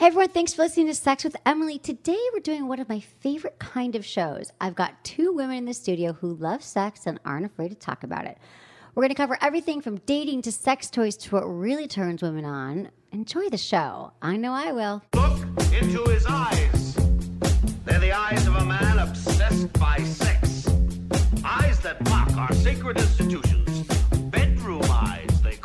Hey everyone, thanks for listening to Sex with Emily. Today we're doing one of my favorite kind of shows. I've got two women in the studio who love sex and aren't afraid to talk about it. We're going to cover everything from dating to sex toys to what really turns women on. Enjoy the show. I know I will. Look into his eyes. They're the eyes of a man obsessed by sex. Eyes that mock our sacred institutions.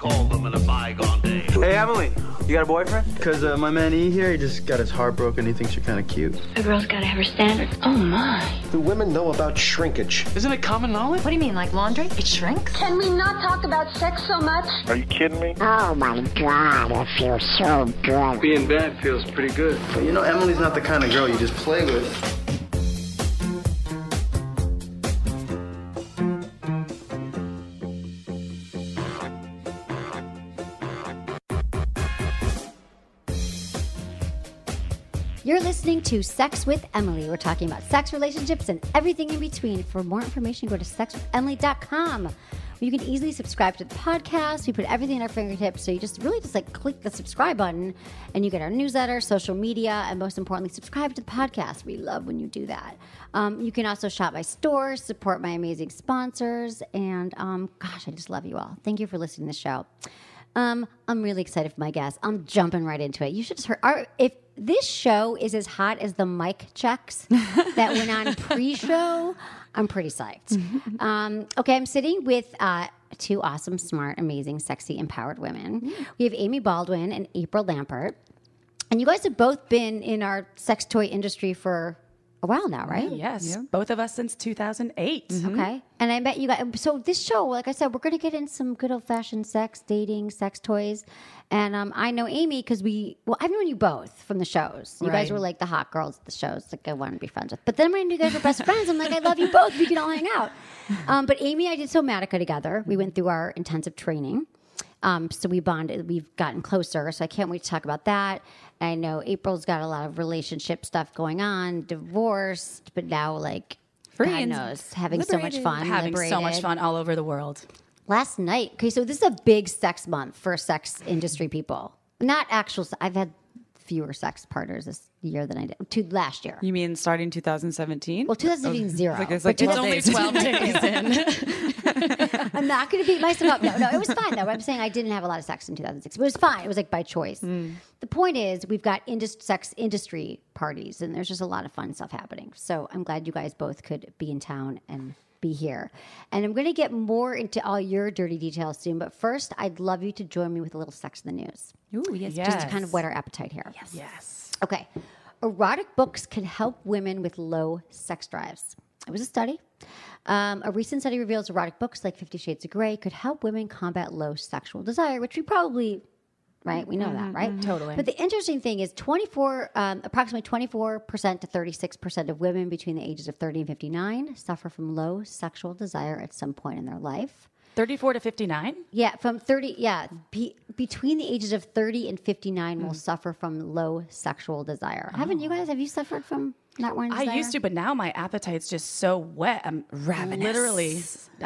Bedroom eyes, they call them in a bygone day. Hey, Emily, you got a boyfriend? Because uh, my man E here, he just got his heart broken. He thinks you're kind of cute. A girl's gotta have her standards. Oh my. Do women know about shrinkage? Isn't it common knowledge? What do you mean, like laundry? It shrinks? Can we not talk about sex so much? Are you kidding me? Oh my god, I feel so good. Being bad feels pretty good. But you know, Emily's not the kind of girl you just play with. Listening to Sex with Emily. We're talking about sex, relationships, and everything in between. For more information, go to sexwithemily.com. You can easily subscribe to the podcast. We put everything at our fingertips, so you just really just like click the subscribe button, and you get our newsletter, social media, and most importantly, subscribe to the podcast. We love when you do that. Um, you can also shop my store, support my amazing sponsors, and um, gosh, I just love you all. Thank you for listening to the show. Um, I'm really excited for my guest. I'm jumping right into it. You should just hear our, if this show is as hot as the mic checks that went on pre-show. I'm pretty psyched. Um, okay, I'm sitting with uh, two awesome, smart, amazing, sexy, empowered women. We have Amy Baldwin and April Lampert, and you guys have both been in our sex toy industry for a while now, right? Yes, both of us since 2008. Okay. And I bet you guys, so this show, like I said, we're going to get in some good old fashioned sex, dating, sex toys. And um, I know Amy because we, well, I've known you both from the shows. You guys were like the hot girls at the shows, like I wanted to be friends with. But then when you guys were best friends, I'm like, I love you both. We can all hang out. Um, but Amy, I did Somatica together. We went through our intensive training. Um, so we bonded, we've gotten closer. So I can't wait to talk about that. I know April's got a lot of relationship stuff going on, divorced, but now like, Free God knows, having so much fun, having so much fun all over the world. Last night, okay, so this is a big sex month for sex industry people. Not actual. I've had fewer sex partners this year than I did two last year. You mean starting 2017? Well, 2017 zero. Like, it's But like 12 days. 12 days in. I'm not going to beat myself up. No, no, it was fine though. I'm saying I didn't have a lot of sex in 2006, but it was fine. It was like by choice. Hmm. The point is, we've got indus- sex industry parties, and there's just a lot of fun stuff happening. So I'm glad you guys both could be in town and be here. And I'm going to get more into all your dirty details soon. But first, I'd love you to join me with a little sex in the news, Ooh, yes. just to kind of whet our appetite here. Yes. Yes. Okay. Erotic books can help women with low sex drives. It was a study. Um, a recent study reveals erotic books like Fifty Shades of Grey could help women combat low sexual desire, which we probably, right? We know that, right? Totally. But the interesting thing is 24, um, approximately 24% to 36% of women between the ages of 30 and 59 suffer from low sexual desire at some point in their life. 34 to 59? Yeah, from 30, yeah, be, between the ages of 30 and 59 Hmm. will suffer from low sexual desire. Haven't you guys, have you suffered from not wanting Oh. I desire? used to, but now my appetite's just so wet. I'm ravenous. Literally.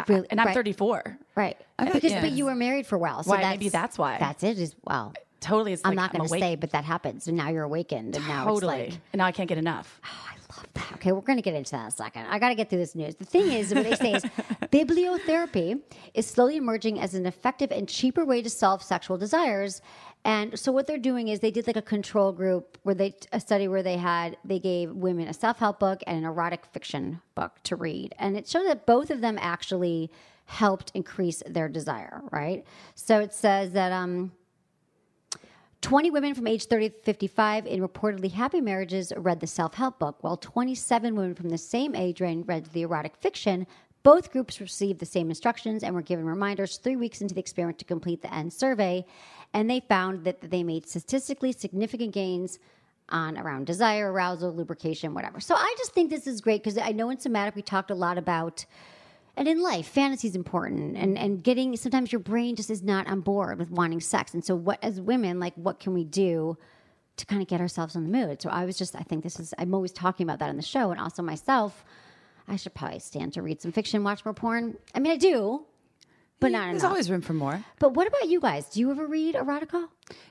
Really? and I'm Right. 34. Right. bet- because, yeah. but you were married for a while. So Why, that's, maybe that's why. That's it as well. Totally. It's I'm like, not going to say, but that happens. And now you're awakened. And now Totally. it's like, and now I can't get enough. Okay, we're going to get into that in a second. I got to get through this news. The thing is, what they say is bibliotherapy is slowly emerging as an effective and cheaper way to solve sexual desires. And so what they're doing is they did like a control group where they a study where they had they gave women a self-help book and an erotic fiction book to read. And it showed that both of them actually helped increase their desire, right? So it says that um 20 women from age 30 to 55 in reportedly happy marriages read the self help book, while 27 women from the same age range read the erotic fiction. Both groups received the same instructions and were given reminders three weeks into the experiment to complete the end survey. And they found that they made statistically significant gains on around desire, arousal, lubrication, whatever. So I just think this is great because I know in Somatic we talked a lot about and in life, fantasy is important, and and getting sometimes your brain just is not on board with wanting sex, and so what as women like what can we do to kind of get ourselves in the mood? So I was just I think this is I'm always talking about that on the show, and also myself. I should probably stand to read some fiction, watch more porn. I mean, I do, but not There's enough. always room for more. But what about you guys? Do you ever read erotica?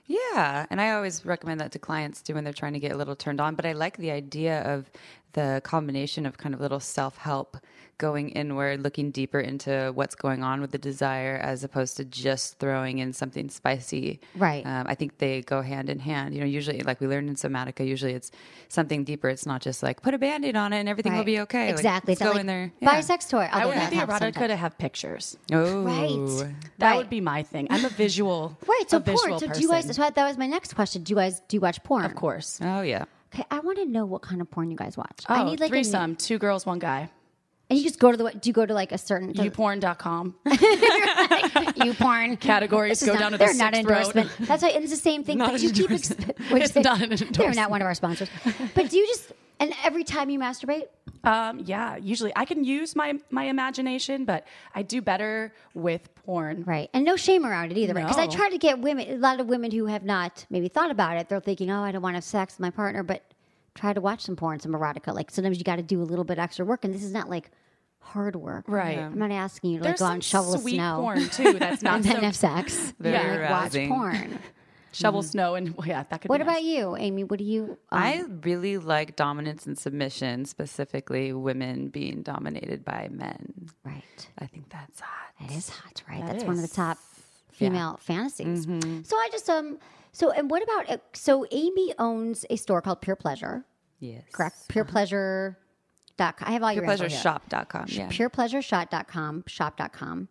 Yeah, and I always recommend that to clients too when they're trying to get a little turned on. But I like the idea of the combination of kind of little self help going inward, looking deeper into what's going on with the desire, as opposed to just throwing in something spicy. Right. Um, I think they go hand in hand. You know, usually, like we learned in somatica, usually it's something deeper. It's not just like put a band aid on it and everything will be okay. Like, Exactly. let's go like, in there. Buy a sex toy. I although would that the erotica sometimes. to have pictures. Oh, Right. That Right. would be my thing. I'm a visual. Right. So a visual porn. So person. do you guys? So that was my next question. Do you guys do you watch porn? Of course. Oh yeah. Okay. I want to know what kind of porn you guys watch. Oh, I need like a, threesome, two girls, one guy. and you just go to the. Do you go to like a certain? Youporn.com. you porn Categories This go not- down to the They're not an sixth row. endorsement. That's right. And it's the same thing. Not but an you keep endorsement. exp- what'd you It's say? not an They're not one of our sponsors. But do you just and every time you masturbate? Um, yeah, usually I can use my my imagination, but I do better with porn. Right. And no shame around it either, right? Because I try to get women, a lot of women who have not maybe thought about it, they're thinking, oh, I don't want to have sex with my partner, but try to watch some porn, some erotica. Like sometimes you got to do a little bit extra work, and this is not like hard work. Right. I'm not asking you to like There's go out and shovel sweet snow. porn too. That's not and then have sex. Very Yeah, like, watch porn. Shovel snow and well, yeah, that could. What be nice. about you, Amy? What do you? Um, I really like dominance and submission, specifically women being dominated by men. right. I think that's hot. That is hot, right? That That's one of the top female fantasies. Mm-hmm. So I just um. So and what about uh, so Amy owns a store called Pure Pleasure, Yes. correct? Pure Pleasure. Dot com. I have all your pleasure info here. PurePleasureShop.com. Yeah. PurePleasureShop.com. Shop.com.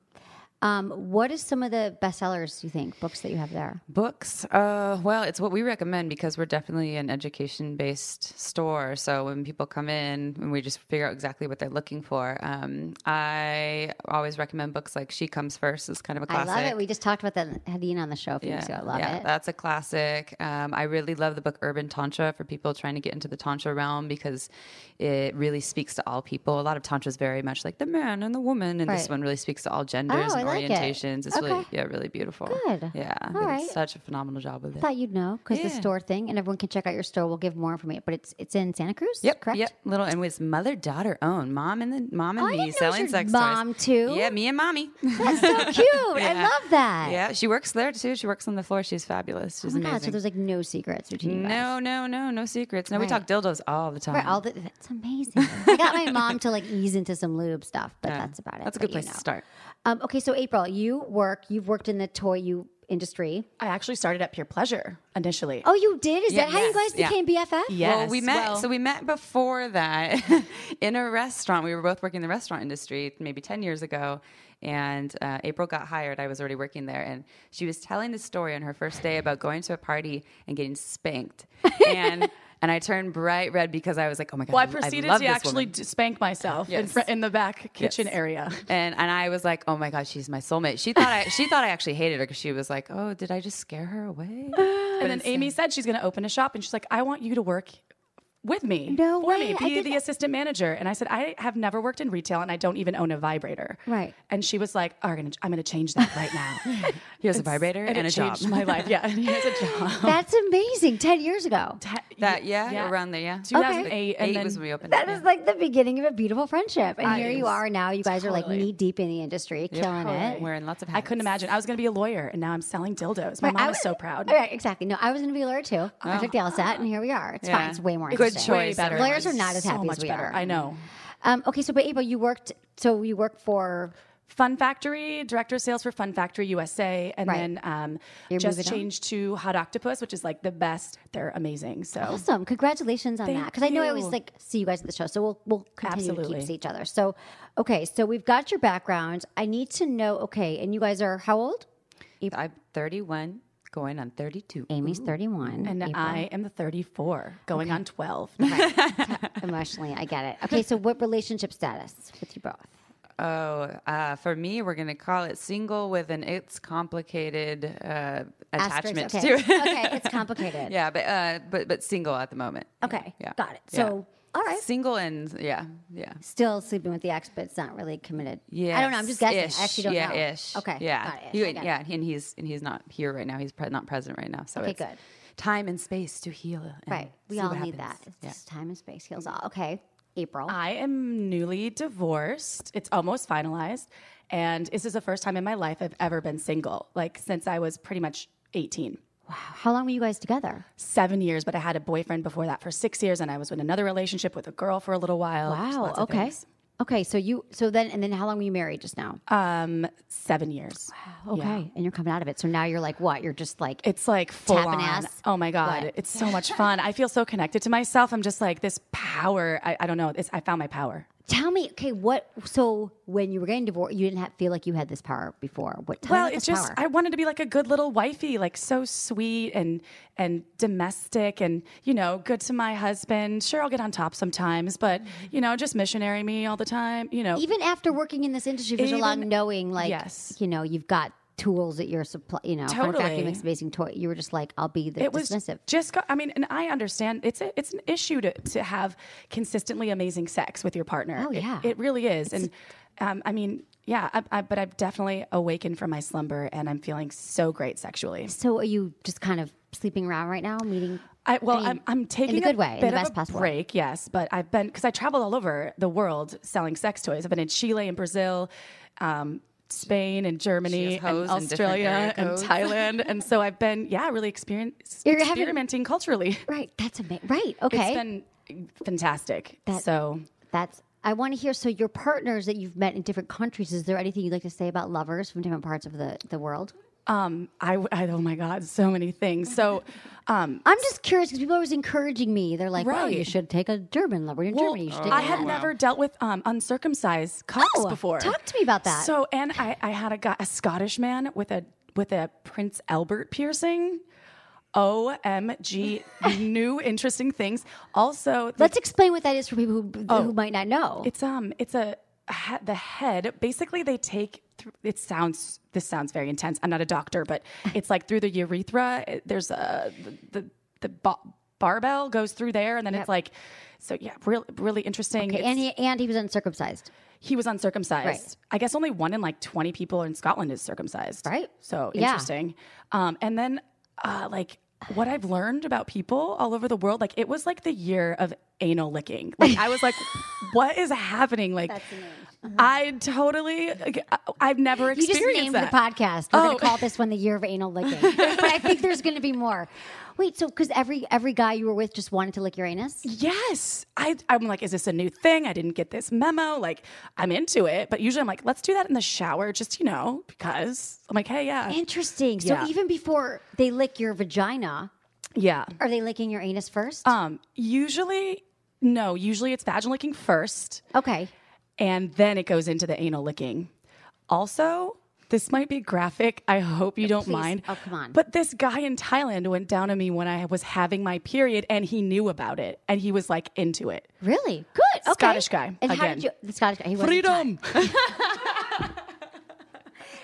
Um, what is some of the bestsellers do you think books that you have there? Books. Uh, well, it's what we recommend because we're definitely an education-based store. So when people come in and we just figure out exactly what they're looking for, um, I always recommend books like "She Comes First is kind of a classic. I love it. We just talked about that. Had Ian on the show a few yeah, weeks ago. I love yeah, it. that's a classic. Um, I really love the book Urban Tantra for people trying to get into the Tantra realm because it really speaks to all people. A lot of Tantra is very much like the man and the woman, and this one really speaks to all genders Oh, Like it. orientations. It's really, yeah, really beautiful. Good. Yeah, All did such a phenomenal job with I it. thought you'd know because the store thing, and everyone can check out your store. We'll give more information, but it's it's in Santa Cruz. Yep, correct. Yep, little and was mother daughter owned. Mom and the mom and Oh, I didn't know me it selling sex mom, toys. too. Yeah, me and mommy. That's so cute. I love that. yeah, she works there too. She works on the floor. She's fabulous. Oh She's my god! So there's like no secrets between you guys. no, no, no, no secrets. No, we talk dildos all the time. Right, all the, that's amazing. I got my mom to like ease into some lube stuff, but Yeah. that's about it. That's a good you place know. to start. Um, okay, so April, you work. You've worked in the toy you industry. I actually started at Pure Pleasure initially. Oh, you did? Is Yeah, that how you yes, guys yeah. became BFF? yes. Well, we met. well- so we met before that in a restaurant. We were both working in the restaurant industry maybe ten years ago. And uh, April got hired. I was already working there, and she was telling the story on her first day about going to a party and getting spanked. And and I turned bright red because I was like, "Oh my god!" well, I I proceeded love to actually woman. spank myself in, fr- in the back kitchen Yes. area. And and I was like, "Oh my god, she's my soulmate." She thought I she thought I actually hated her because she was like, "Oh, did I just scare her away?" And then Amy said she's going to open a shop, and she's like, "I want you to work with me, No for way, me, be the assistant manager." And I said, "I have never worked in retail, and I don't even own a vibrator." Right. And she was like, "I'm going to I'm going to change that right now." Here's a vibrator and, and a it job. changed my life. Yeah, and here's a job. That's amazing. Ten years ago. That yeah, around there, yeah. 2008, and Eight then was when we opened. That it, is yeah. like the beginning of a beautiful friendship. And I- here you are now. You guys are like knee deep in the industry, killing it. wearing lots of hats. I couldn't imagine. I was going to be a lawyer, and now I'm selling dildos. My Right, mom I was so proud. Right, exactly. No, I was going to be a lawyer too. I oh. took the LSAT, and here we are. It's fine. It's way more Good interesting. choice. better. Lawyers are not as so happy much as we better. are. I know. Um, okay, so but April, you worked. So you work for Fun Factory, director of sales for Fun Factory USA, and Right. then um, just moving on? changed to Hot Octopus, which is like the best. They're amazing. So awesome. Congratulations on that. Because I know I always like see you guys at the show, so we'll we'll continue to keep see each other. So okay, so we've got your background. I need to know. Okay, and you guys are how old? I'm 31, going on 32. Amy's thirty-one, and April. I am the 34, going on 12. emotionally, I get it. Okay, so what relationship status with you both? Oh, uh, for me, we're going to call it single with an it's complicated uh, attachment Asterisk, to it. okay, it's complicated. yeah, but uh, but but single at the moment. Okay, Yeah. got it. Yeah. So all right, Single and yeah, yeah. still sleeping with the ex, but it's not really committed. Yeah, I don't know. I'm just guessing. Ish. I actually don't yeah, know. Ish. Okay. Yeah. Got it. He- I get it. yeah. And he's and he's not here right now. He's pre- not present right now. So Okay, it's good. time and space to heal. and Right. We all what need that. It's Yeah. just time and space heals all. Okay. April. I am newly divorced. It's almost finalized. And this is the first time in my life I've ever been single, like since I was pretty much 18. How long were you guys together? Seven years, but I had a boyfriend before that for six years, and I was in another relationship with a girl for a little while. Wow. Okay. things. Okay. So you. So then, and then, how long were you married just now? Um, seven years. Okay. And you're coming out of it. So now you're like, what? You're just like. It's like full on. ass? Oh my god, What? it's so much fun. I feel so connected to myself. I'm just like this power. I, I don't know. It's, I found my power. Tell me, okay, what? So when you were getting divorced, you didn't have, feel like you had this power before. What? Tell well, it's just power. I wanted to be like a good little wifey, like so sweet and and domestic and you know good to my husband. Sure, I'll get on top sometimes, but mm-hmm. you know just missionary me all the time. You know, even after working in this industry for so long, knowing like, Yes. you know, you've got tools at your supply. You know, Totally. makes amazing toy. You were just like, I'll be the it was dismissive. just i mean and i understand it's a, it's an issue to, to have consistently amazing sex with your partner Oh, It- yeah. it, really is and um, i mean yeah I, I, but i've definitely awakened from my slumber and i'm feeling so great sexually So are you just kind of sleeping around right now, meeting? I, well, I am I'm taking in a good way, bit the of best a possible way. break, yes. But I've been because I traveled all over the world selling sex toys. I've been in Chile and Brazil, um, Spain and Germany and hoes in different Australia and. Thailand, and so I've been yeah really experience, You're having- experimenting culturally. Right. That's amazing. Right. Okay. It's been fantastic. That- so That's. I want to hear. So your partners that you've met in different countries. Is there anything you'd like to say about lovers from different parts of the the world? Um, I, I oh my god, so many things. So um, I'm just curious because people are always encouraging me. They're like, "Oh, you should take a German lover in Well, Germany. You should take I had that." never dealt with um, uncircumcised cocks Oh, before. talk to me about that. So, and I, I had a guy, a Scottish man with a with a Prince Albert piercing. OMG, new interesting things. Also, Let's explain what that is for people who, Oh. who might not know. it's um, it's a the head. Basically, they take. Th- it sounds. This sounds very intense. I'm not a doctor, but it's like through the urethra. There's a the the, the ba- barbell goes through there, and then Yep. it's like. So yeah, really, really interesting. Okay, and he and he was uncircumcised. he was uncircumcised. Right. I guess only one in like 20 people in Scotland is circumcised. Right. So Yeah. interesting. Um, and then, uh, like, what I've learned about people all over the world, like, it was like the year of anal licking. Like, I was like, what is happening? Like, uh-huh. I totally, like, I've never You just experienced named that. the podcast. We're Oh. going to call this one the year of anal licking. but I think there's going to be more. Wait, so because every every guy you were with just wanted to lick your anus? Yes. I, I'm like, is this a new thing? I didn't get this memo. Like, I'm into it. But usually I'm like, let's do that in the shower, just, you know, because I'm like, hey, yeah. Interesting. So Yeah. even before they lick your vagina, Yeah. are they licking your anus first? Um, usually, no. Usually, it's vaginal licking first, okay. and then it goes into the anal licking. Also, this might be graphic. I hope you uh, don't Please. mind. Oh, come on. But this guy in Thailand went down on me when I was having my period, and he knew about it, and he was like into it. Really? Good. Okay. Scottish guy, And how again. did you the Scottish guy? He. Freedom.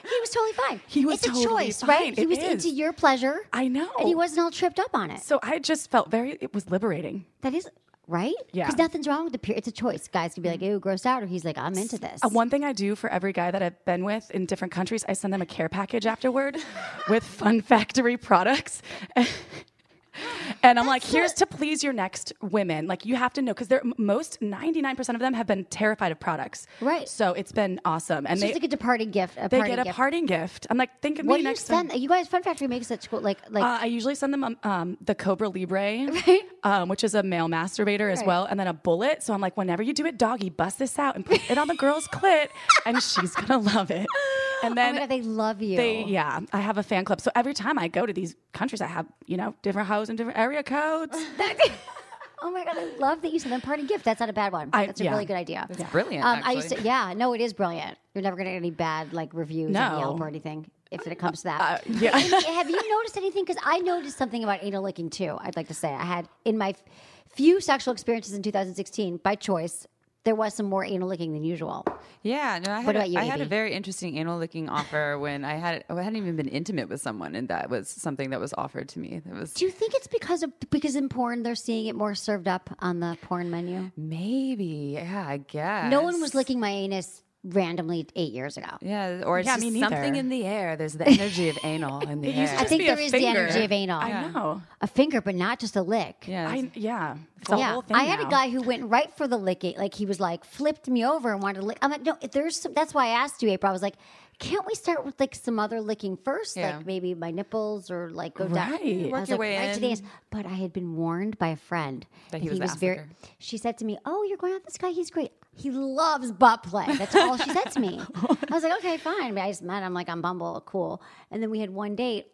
He was totally fine. He was it's a choice, fine. right? He It was is. into your pleasure. I know. And he wasn't all tripped up on it. So I just felt very. It was liberating. That is right. Yeah. Because nothing's wrong with the period. It's a choice. Guys can be like, "Ew, grossed out," or he's like, "I'm into this." Uh, one thing I do for every guy that I've been with in different countries, I send them a care package afterward with Fun Factory products. And I'm like, here's to please your next women. Like, you have to know because they're most 99% of them have been terrified of products. Right. So it's been awesome. And It's they, just like a departing gift. A they get a gift. parting gift. I'm like, think of What me do you next send? time. You guys, Fun Factory makes such cool. Like, like Uh, I usually send them um, um, the Cobra Libre, Right. um, which is a male masturbator as Right. well, and then a bullet. So I'm like, whenever you do it, doggy, bust this out and put it on the girl's clit, and she's gonna love it. And oh then my god, they love you. they, yeah, I have a fan club. So every time I go to these countries, I have you know different hoes and different area codes. oh my god, I love that you sent them party gift. That's not a bad one. I- That's a yeah. really good idea. It's brilliant. Um, I used to, yeah, no, it is brilliant. You're never gonna get any bad like reviews No. on Yelp or anything if it comes to that. Uh, yeah. have you noticed anything? Because I noticed something about anal licking too. I'd like to say I had in my f- few sexual experiences in 2016 by choice. There was some more anal licking than usual. Yeah, no, I had, What a, about you, I had a very interesting anal licking offer when I had oh, I hadn't even been intimate with someone, and that was something that was offered to me. That was Do you think it's because of because in porn they're seeing it more served up on the porn menu? maybe, yeah, I guess No one was licking my anus randomly eight years ago. Yeah, or it's Yeah, just something in the air. There's the energy of anal in the air. I think be a there is the energy of anal. I know. A finger, but not just a lick. yeah, I, yeah. It's a yeah, whole thing I had now. a guy who went right for the licking. Like he was like flipped me over and wanted to lick. I'm like, no, there's some, that's why I asked you, April. I was like, can't we start with like some other licking first, Yeah. like maybe my nipples or like go down. Right. I Work was your like, way right to the in. ass. But I had been warned by a friend That he was very. Asperger. She said to me, "Oh, you're going out with this guy. He's great. He loves butt play." That's all she said to me. I was like, "Okay, fine." But I just met him like on Bumble, cool. And then we had one date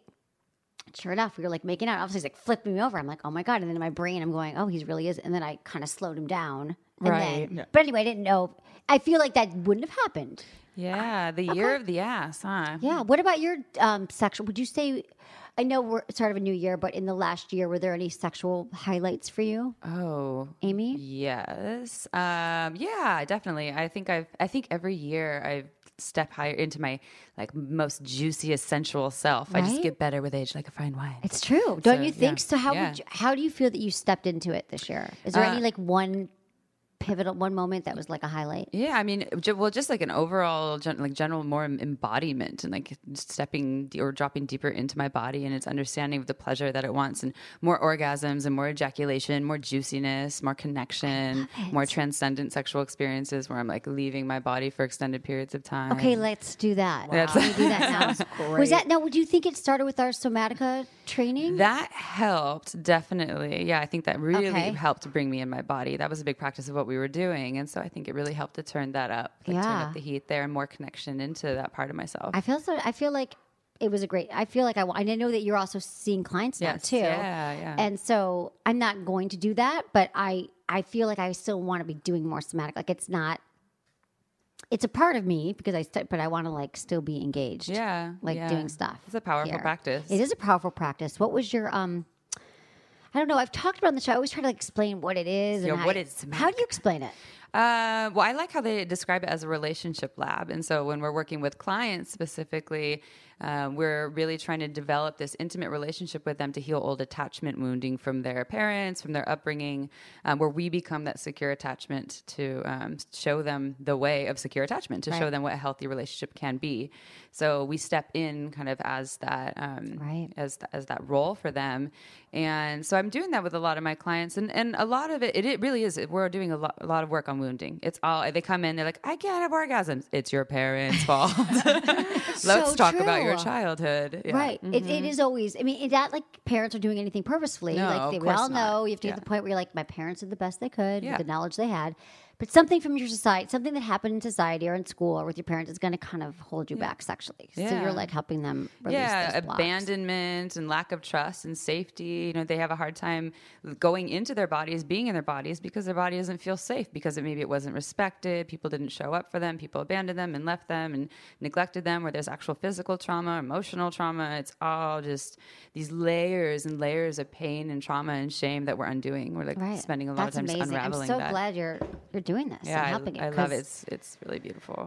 sure enough, we were like making out. Obviously, he's like flipping me over. I'm like, oh my god! And then in my brain, I'm going, oh, he's really is. And then I kind of slowed him down. And Right. Then, But anyway, I didn't know. I feel like that wouldn't have happened. yeah, the year of the ass, huh? Yeah. What about your um, sexual? Would you say? I know we're start of a new year, but in the last year, were there any sexual highlights for you, Oh, Amy? Yes. Um, yeah, definitely. I think I've I think every year I've stepped higher into my like most juiciest sensual self. I just get better with age like a fine wine. It's true, don't So, you think? yeah. So how Yeah. would you, how do you feel that you stepped into it this year? Is there Uh, any like one pivotal one moment that was like a highlight? Yeah, I mean, well, just like an overall, gen- like general more embodiment and like stepping d- or dropping deeper into my body and its understanding of the pleasure that it wants, and more orgasms and more ejaculation, more juiciness, more connection, more transcendent sexual experiences where I'm like leaving my body for extended periods of time. Okay, let's do that. That's- Can we do that now? Was that now? Would you think it started with our somatica training? That helped definitely. Yeah, I think that really Okay. helped bring me in my body. That was a big practice of what we were doing, and so I think it really helped to turn that up, like turn up the heat there, and more connection into that part of myself. I feel so. I feel like it was a great. I feel like I. I know that you're also seeing clients now too. yeah, yeah. And so I'm not going to do that, but I. I feel like I still want to be doing more somatic. Like it's not. It's a part of me because I. St- but I want to like still be engaged. Yeah, Like yeah. doing stuff. It's a powerful here. practice. It is a powerful practice. What was your um? I don't know. I've talked about on the show. I always try to like, explain what it is. Yeah, and what you- is How do you explain it? Uh, well, I like how they describe it as a relationship lab. And so when we're working with clients specifically, uh, we're really trying to develop this intimate relationship with them to heal old attachment wounding from their parents, from their upbringing, um, where we become that secure attachment to um, show them the way of secure attachment, to show them what a healthy relationship can be. So we step in kind of as that, um, Right. as as that role for them, and so I'm doing that with a lot of my clients, and and a lot of it, it, it really is. We're doing a lot, a lot of work on wounding. It's all they come in, they're like, I can't have orgasms. It's your parents' fault. Let's so talk about your childhood. Yeah. Right. It, it mm-hmm. is always, I mean, is that like parents are doing anything purposefully. No, like they, we course all not. know you have to get to the point where you're like, my parents did the best they could Yeah. with the knowledge they had. But something from your society, something that happened in society or in school or with your parents is going to kind of hold you back sexually. Yeah. So you're like helping them release yeah, abandonment and lack of trust and safety. You know, they have a hard time going into their bodies, being in their bodies because their body doesn't feel safe because it, maybe it wasn't respected. People didn't show up for them. People abandoned them and left them and neglected them. Where there's actual physical trauma, emotional trauma. It's all just these layers and layers of pain and trauma and shame that we're undoing. We're like Right. spending a lot That's of time just amazing. I'm so that. glad you're you're doing this yeah, and I, helping it. I love 'cause, it. It's, it's really beautiful.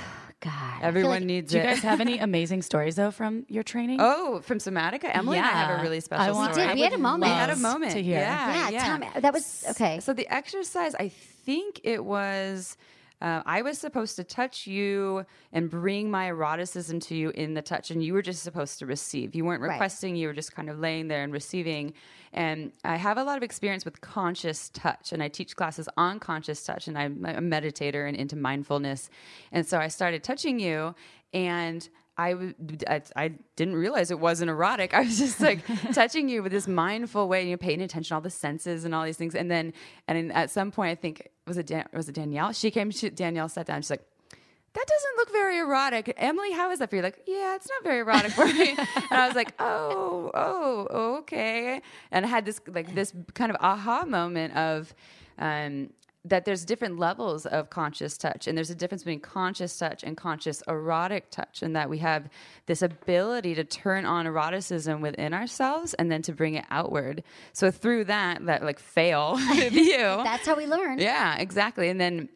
God, I feel Everyone like- needs Do you guys have any amazing stories though from your training? Oh, from Somatica, Emily and I have a really I special want- story. We did. We had a moment. We had a moment to hear. Yeah, Yeah, tell me. That was- okay. So the exercise, I think it was. Uh, I was supposed to touch you and bring my eroticism to you in the touch, and you were just supposed to receive. You weren't Right. requesting; you were just kind of laying there and receiving. And I have a lot of experience with conscious touch, and I teach classes on conscious touch, and I'm a meditator and into mindfulness. And so I started touching you, and I, w- I, I didn't realize it wasn't erotic. I was just like touching you with this mindful way, you know, paying attention to all the senses and all these things. And then, and at some point, I think was it Dan- was it Danielle? She came. She, Danielle sat down. She's like, "That doesn't look very erotic." Emily, how is that for you? Like, yeah, it's not very erotic for me. and I was like, "Oh, oh, okay." And I had this like this kind of aha moment of. Um, that there's different levels of conscious touch and there's a difference between conscious touch and conscious erotic touch and that we have this ability to turn on eroticism within ourselves and then to bring it outward. So through that that like fail view That's how we learn. yeah exactly. And then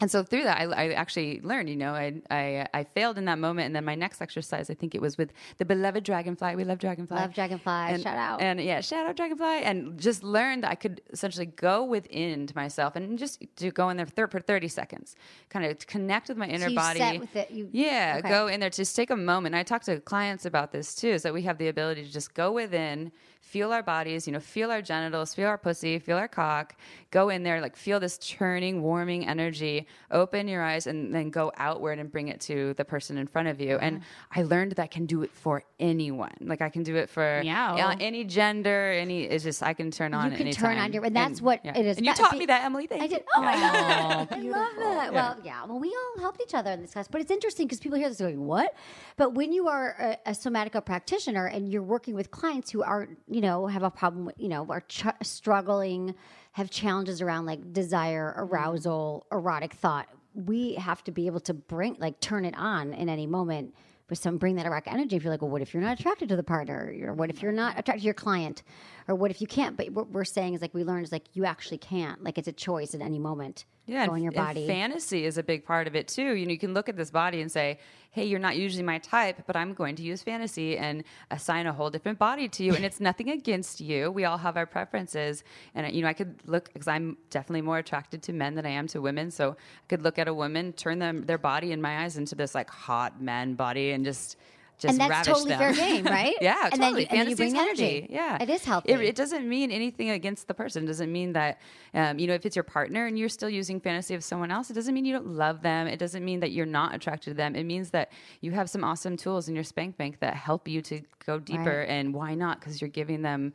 and so through that, I, I actually learned. You know, I, I I failed in that moment, and then my next exercise, I think it was with the beloved dragonfly. We love dragonfly. Love Dragonfly. And, Shout out. And yeah, shout out dragonfly, and just learned that I could essentially go within to myself and just to go in there for, thir- for thirty seconds, kind of connect with my inner you body. with it, you- yeah, okay. go in there. Just take a moment. I talk to clients about this too, is that we have the ability to just go within, feel our bodies, you know, feel our genitals, feel our pussy, feel our cock, go in there, like feel this churning, warming energy, open your eyes, and then go outward and bring it to the person in front of you. And Mm-hmm. I learned that I can do it for anyone. Like I can do it for Meow. uh, any gender, any. It's just I can turn on. you can anytime. turn on your, and that's what yeah. it is. And you taught be- me that, Emily. Thank I did. Oh my god, I love that. Well, yeah. Well, we all helped each other in this class, but it's interesting because people hear this going, "What?" But when you are a, a somatica practitioner and you're working with clients who are, you know, have a problem, with, you know, are ch- struggling, have challenges around like desire, mm-hmm. arousal, erotic thought, we have to be able to bring, like, turn it on in any moment. With some bring that erotic energy. If you're like, well, what if you're not attracted to the partner? Or what if you're not attracted to your client? Or what if you can't? But what we're saying is like we learned is like you actually can't. Like it's a choice at any moment. Yeah, go in your body. fantasy is a big part of it too. You know, you can look at this body and say, "Hey, you're not usually my type, but I'm going to use fantasy and assign a whole different body to you." And it's nothing against you. We all have our preferences, and you know, I could look because I'm definitely more attracted to men than I am to women. So I could look at a woman, turn them their body in my eyes into this like hot man body, and just. Just And that's ravish totally them. fair game, right? yeah, And then totally. you- and then you bring the energy. Yeah, It is healthy. It, it doesn't mean anything against the person. It doesn't mean that, um, you know, if it's your partner and you're still using fantasy of someone else, it doesn't mean you don't love them. It doesn't mean that you're not attracted to them. It means that you have some awesome tools in your spank bank that help you to go deeper. Right. And why not? Because you're giving them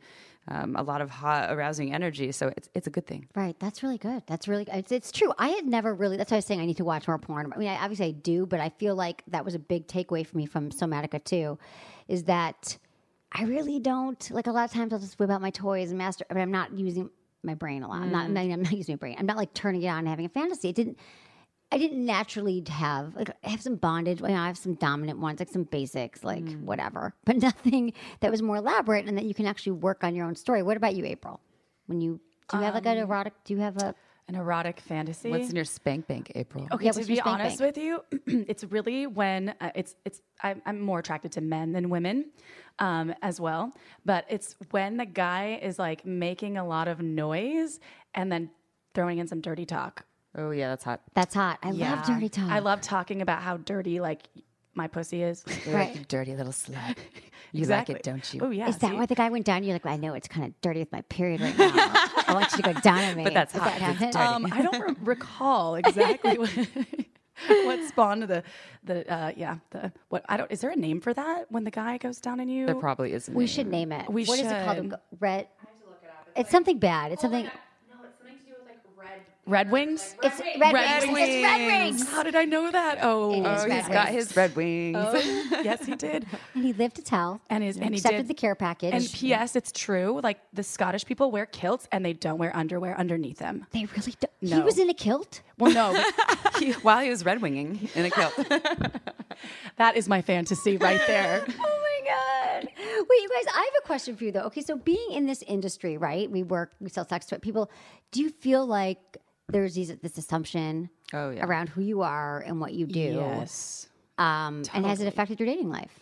um, a lot of hot, arousing energy. So it's, it's a good thing. Right. That's really good. That's really it's, it's true. I had never really. That's why I was saying I need to watch more porn. I mean, I, obviously I do, but I feel like that was a big takeaway for me from Somatica too, is that I really don't like a lot of times I'll just whip out my toys and master, but I'm not using my brain a lot. I'm. I'm not, I'm not using my brain. I'm not like turning it on and having a fantasy. It didn't. I didn't naturally have like I have some bondage. You know, I have some dominant ones, like some basics, like whatever, but nothing that was more elaborate and that you can actually work on your own story. What about you, April? When you do you have like an erotic? Do you have a? An erotic fantasy. What's in your spank bank, April? Okay, Yeah, to be spank honest bank? with you, it's really when uh, it's it's I'm, I'm more attracted to men than women um, as well. But it's when the guy is like making a lot of noise and then throwing in some dirty talk. Oh, yeah, that's hot. That's hot. I love dirty talk. I love talking about how dirty like my pussy is. Right. like you dirty little slut. You exactly. like it, don't you? Oh yeah. Is that see? why the guy went down? You're like, I know it's kind of dirty with my period right now. I want you to go down on me. But that's Is hot. that It's dirty. Um, I don't re- recall exactly what, what spawned the the uh, yeah the what I don't. Is there a name for that when the guy goes down on you? There probably isn't. We should name it. We should. What is it called? should. Red. It's something bad. It's something. Red Wings. It's red, Red rings. It's red rings. How did I know that? Oh, It is Oh, red he's got wings. his red wings. Oh, yes, he did. And he lived to tell. And his and he accepted did the care package. And P.S. It's true. Like the Scottish people wear kilts and they don't wear underwear underneath them. they really. Do- He No. was in a kilt. Well, no, He- while he was red winging in a kilt. that is my fantasy right there. Oh my god! Wait, you guys, I have a question for you though. Okay, so being in this industry, right? We work, we sell sex to people. Do you feel like there's these, this assumption Oh, yeah. around who you are and what you do? Yes. Um, and has it affected your dating life?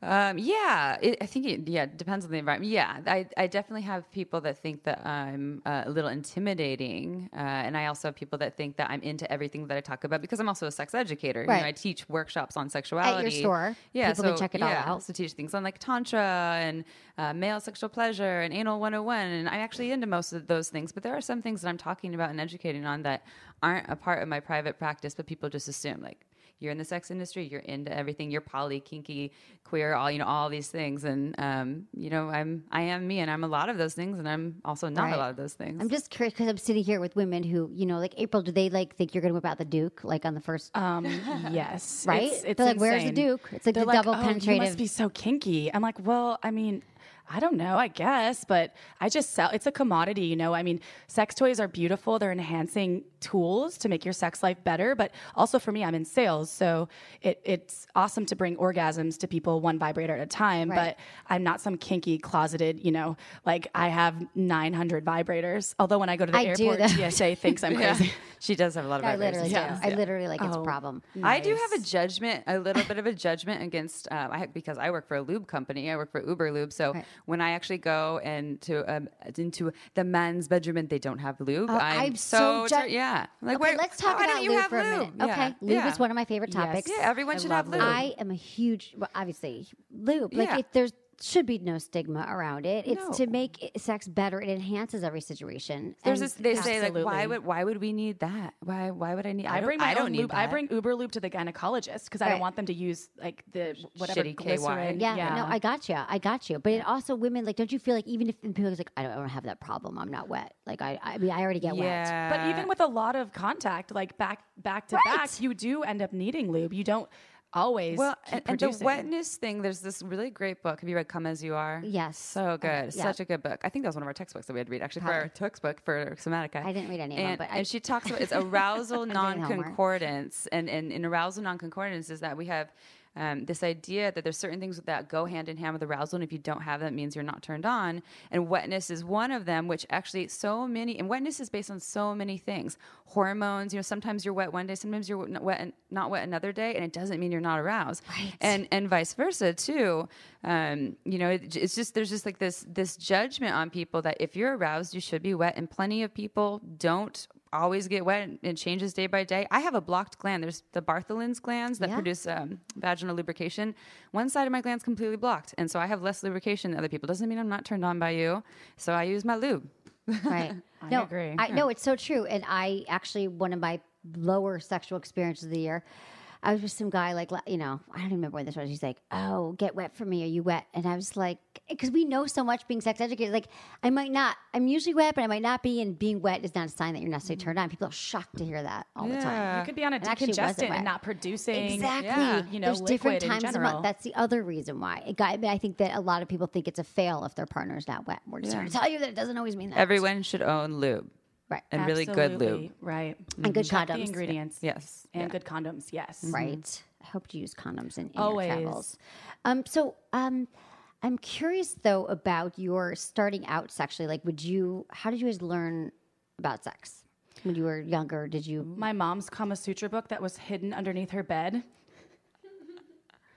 Um, yeah, it, I think it yeah depends on the environment. Yeah, I, I definitely have people that think that I'm uh, a little intimidating, uh, and I also have people that think that I'm into everything that I talk about because I'm also a sex educator. You Right. know, I teach workshops on sexuality at your store. Yeah, People so can check it all yeah, out. I also teach things on like tantra and uh, male sexual pleasure and anal 101, and I'm actually into most of those things. But there are some things that I'm talking about and educating on that aren't a part of my private practice, but people just assume like you're in the sex industry, you're into everything, you're poly, kinky, queer, all you know, all these things, and um, you know, I'm I am me, and I'm a lot of those things, and I'm also not Right. a lot of those things. I'm just curious because I'm sitting here with women who, you know, like April. Do they like think you're going to whip out the Duke like on the first? Um, yes. Right? It's, it's They're like, "Where's the. Duke?" It's like They're the double oh, You must be so kinky. I'm like, well, I mean, I don't know, I guess, but I just sell it's a commodity, you know. I mean, sex toys are beautiful. They're enhancing tools to make your sex life better, but also for me, I'm in sales, so it, it's awesome to bring orgasms to people one vibrator at a time, Right. but I'm not some kinky closeted, you know, like I have 900 vibrators. Although when I go to the I airport. TSA thinks I'm crazy. She does have a lot of I vibrators. literally Yeah. do. I literally like it's a Oh. problem. I do have a judgment, a little bit of a judgment against um, I because I work for a lube company. I work for Uber Lube, so Right. when I actually go into um, into the men's bedroom and they don't have lube, Oh, I'm, I'm so, so ju- tur- yeah. Like, okay, let's talk why about lube for a minute. Okay, lube yeah. is one of my favorite Yes. topics. Yeah, everyone I should have lube. I am a huge, well, obviously, lube. Like, Yeah. it, there's should be no stigma around it. It's to make sex better. It enhances every situation. There's this. They say like, why would why would we need that? Why why would I need? I, don't- bring my I don't own need lube. I bring Uber lube to the gynecologist because I don't want them to use like the whatever Shitty KY. glycerin. Yeah, no, I got you. I got you. But it also, women like, don't you feel like even if and people are like, I don't, I don't have that problem. I'm not wet. Like, I, I mean, I already get wet. Yeah. But even with a lot of contact, like back back to Right. back, you do end up needing lube. You don't always Well, and, and the wetness thing. There's this really great book. Have you read "Come as You Are"? Yes. so good. yeah. Such a good book. I think that was one of our textbooks that we had to read actually for our textbook for Somatica. I didn't read any of them, and, but I- and she talks about it's arousal non-concordance, and, and in arousal non-concordance is that we have. Um, this idea that there's certain things that go hand in hand with arousal, and if you don't have that, it means you're not turned on. And wetness is one of them, which actually so many, and wetness is based on so many things. Hormones, you know, sometimes you're wet one day, sometimes you're not wet, not wet another day, and it doesn't mean you're not aroused. Right. And and vice versa too. Um, you know, it, it's just there's just like this this judgment on people that if you're aroused, you should be wet, and plenty of people don't always get wet. and It changes day by day. I have a blocked gland. There's the Bartholin's glands that Yeah. produce um, vaginal lubrication. One side of my gland's completely blocked, and so I have less lubrication than other people. Doesn't mean I'm not turned on by you. So I use my lube. Right. I no, agree. I know it's so true. And I actually, one of my lower sexual experiences of the year, I was with some guy, like, you know, I don't even remember when this was. He's like, oh, get wet for me. Are you wet? And I was like, because we know so much being sex educated. Like, I might not, I'm usually wet, but I might not be. And being wet is not a sign that you're necessarily turned on. People are shocked to hear that all the time. You could be on a It actually wasn't decongestant wet. and not producing. Exactly. yeah, you know, There's different times of general. month. That's the other reason why. It got, I think that a lot of people think it's a fail if their partner's not wet. We're just trying to tell you that it doesn't always mean that. Everyone should own lube right. and really good Absolutely, lube. right? And good Check the condoms. ingredients. Yes. and Yeah. good condoms. Yes, Right. I hope to use condoms in, in Always. your travels. Um, so um, I'm curious though about your starting out sexually. Like, would you? How did you guys learn about sex when you were younger? Did you? My mom's Kama Sutra book that was hidden underneath her bed.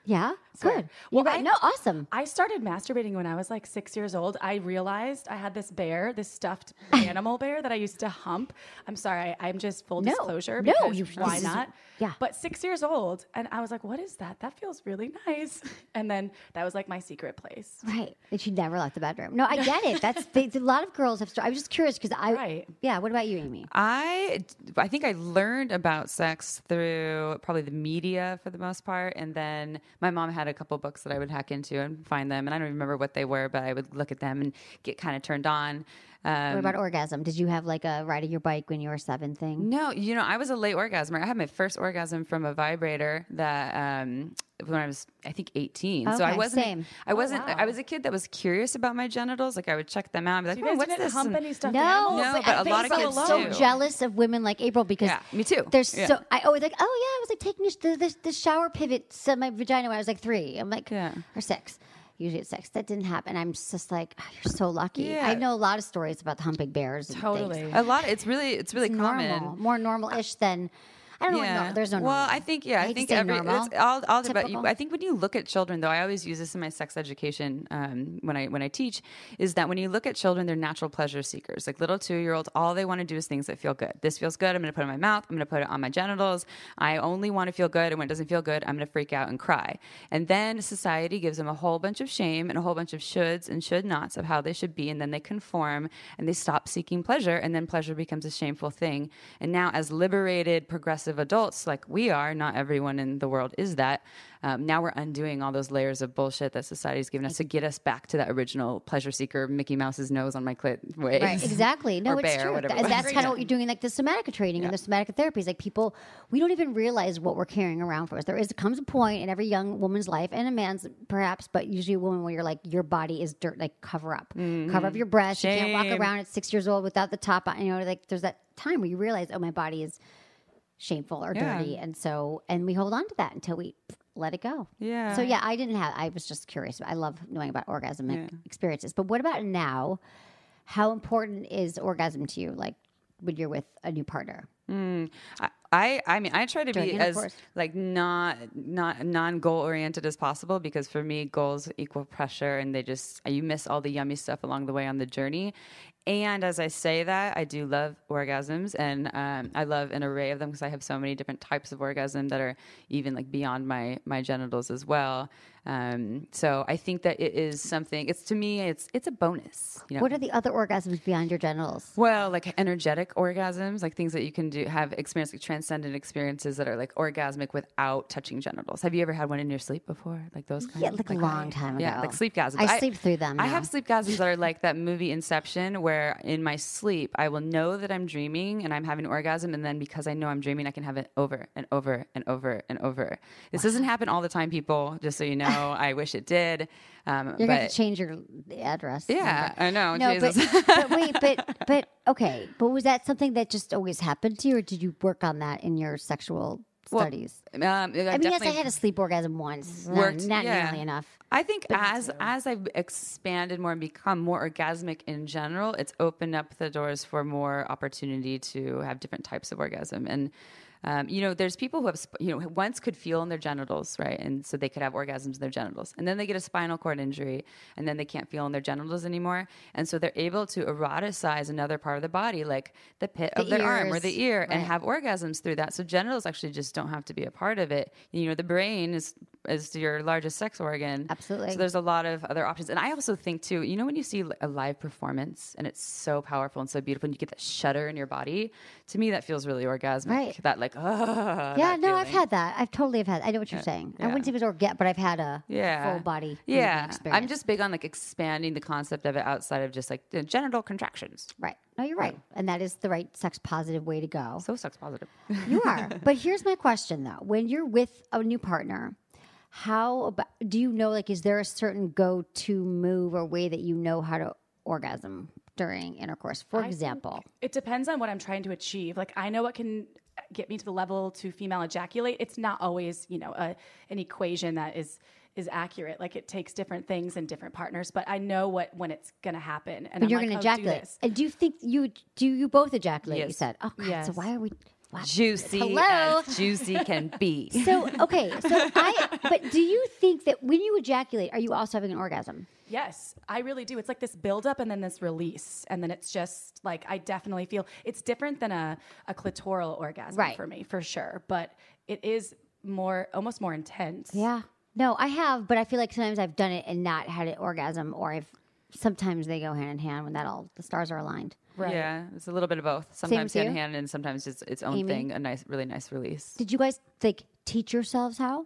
Yeah. Good. Well, Well, I- no, awesome. I started masturbating when I was like six years old. I realized I had this bear, this stuffed animal bear that I used to hump. I'm sorry, I, am just full No, disclosure. no, because you- why this is- not? yeah. But six years old, and I was like, "What is that? That feels really nice." And then that was like my secret place. Right. That you never left the bedroom. No, I get it. That's they, a lot of girls have. Started, I was just curious because I. Right. Yeah. What about you, Amy? I I think I learned about sex through probably the media for the most part, and then my mom had a couple books that I would hack into and find them, and I don't remember what they were, but I would look at them and get kind of turned on. Um, What about orgasm? Did you have like a riding your bike when you were seven thing? no, you know, I was a late orgasmer. I had my first orgasm from a vibrator that um, when I was, I think, eighteen. so I wasn't. same. I wasn't. wow. I was a kid that was curious about my genitals. Like I would check them out and be like, You "Oh, what's this?" hump any stuffed No, animals? No, but, but I a lot of kids I'm so do. jealous of women like April because Yeah, me too. There's Yeah. so I always like, oh yeah, I was like taking this the, the shower pivot to my vagina when I was like three. I'm like, Yeah. or six. Usually it's six. That didn't happen. I'm just like, oh, you're so lucky. Yeah. I know a lot of stories about the humping bears. Totally. things. A lot. It's really. It's really It's common. normal, more normal-ish than. I don't know. No, there's no. Well, normal. I think yeah. I, to think every normal. it's all all about you. I think when you look at children, though, I always use this in my sex education um, when I when I teach, is that when you look at children, they're natural pleasure seekers. Like little two year olds, all they want to do is things that feel good. This feels good. I'm going to put it in my mouth. I'm going to put it on my genitals. I only want to feel good, and when it doesn't feel good, I'm going to freak out and cry. And then society gives them a whole bunch of shame and a whole bunch of shoulds and should nots of how they should be, and then they conform and they stop seeking pleasure, and then pleasure becomes a shameful thing. And now, as liberated, progressive progressive adults like we are, not everyone in the world is that. Um, now we're undoing all those layers of bullshit that society's given us to get us back to that original pleasure seeker Mickey Mouse's nose on my clit ways. Right, exactly. No, it's true. it that's kind of what you're doing, like the somatic training and the somatic therapies. Like people, we don't even realize what we're carrying around for us. There is comes a point in every young woman's life and a man's perhaps, but usually a woman where you're like your body is dirt. Like cover up, cover up your breast. You can't walk around at six years old without the top on. You know, like there's that time where you realize, oh, my body is shameful or Yeah. dirty, and so and we hold on to that until we let it go. Yeah. So yeah, I didn't have. I was just curious. I love knowing about orgasmic experiences. But what about now? How important is orgasm to you? Like when you're with a new partner? Mm, I, I I mean I try to During be as like not not non goal oriented as possible because for me goals equal pressure and they just you miss all the yummy stuff along the way on the journey. And as I say that, I do love orgasms and um, I love an array of them because I have so many different types of orgasm that are even like beyond my my genitals as well. Um, so I think that it is something. It's to me, it's it's a bonus. You know? What are the other orgasms beyond your genitals? Well, like energetic orgasms, like things that you can do, have experience, like transcendent experiences that are like orgasmic without touching genitals. Have you ever had one in your sleep before? Like those kinds? Yeah, like a long I- time Yeah, like sleep gasms. I sleep through them I now. have sleep gasms that are like that movie Inception, where in my sleep I will know that I'm dreaming and I'm having an orgasm, and then because I know I'm dreaming, I can have it over and over and over and over. This doesn't happen all the time, people. Just so you know, I wish it did. Um, You're but going to change your address. yeah, I know. No, but, but wait, but but okay, but was that something that just always happened to you, or did you work on that in your sexual Well, studies? um, I mean, yes, I had a sleep orgasm once. Not, worked not yeah. nearly enough. I think as as I've expanded more and become more orgasmic in general, it's opened up the doors for more opportunity to have different types of orgasm. And um, you know, there's people who have sp- you know once could feel in their genitals, right, and so they could have orgasms in their genitals, and then they get a spinal cord injury, and then they can't feel in their genitals anymore, and so they're able to eroticize another part of the body, like the pit The of their arm or the ear, and have orgasms through that. So genitals actually just don't have to be a part of it. You know, the brain is is your largest sex organ. Absolutely. So there's a lot of other options. And I also think too, you know, when you see a live performance and it's so powerful and so beautiful, and you get that shudder in your body, to me that feels really orgasmic. Right. That like, ah, Yeah, that no, I've had that. I've totally have had. I know what you're saying. I wouldn't say it was orgasm, but I've had a yeah. full body. Yeah, experience. I'm just big on like expanding the concept of it outside of just like the genital contractions. right. No, you're right, and that is the right sex positive way to go. So sex positive. You are. but here's my question though. When you're with a new partner, how about do you know like is there a certain go to move or way that you know how to orgasm during intercourse? For I example. it depends on what I'm trying to achieve. Like I know what can get me to the level to female ejaculate. It's not always, you know, a, an equation that is is accurate. Like it takes different things and different partners, but I know what when it's going to happen. And When I'm you're like, gonna "Oh, do ejaculate. this." And do you think you do you both ejaculate, you said? Oh God, so why are we wow. Juicy Hello? as juicy can be. So okay, so I but do you think that when you ejaculate, are you also having an orgasm? Yes, I really do. It's like this buildup and then this release. And then it's just like I definitely feel it's different than a, a clitoral orgasm Right. for me, for sure. But it is more almost more intense. Yeah. No, I have, but I feel like sometimes I've done it and not had an orgasm, or I've sometimes they go hand in hand when that all the stars are aligned. Right. Yeah, it's a little bit of both. Sometimes hand in hand, and sometimes it's its own Amy? thing. A nice, really nice release. Did you guys like teach yourselves how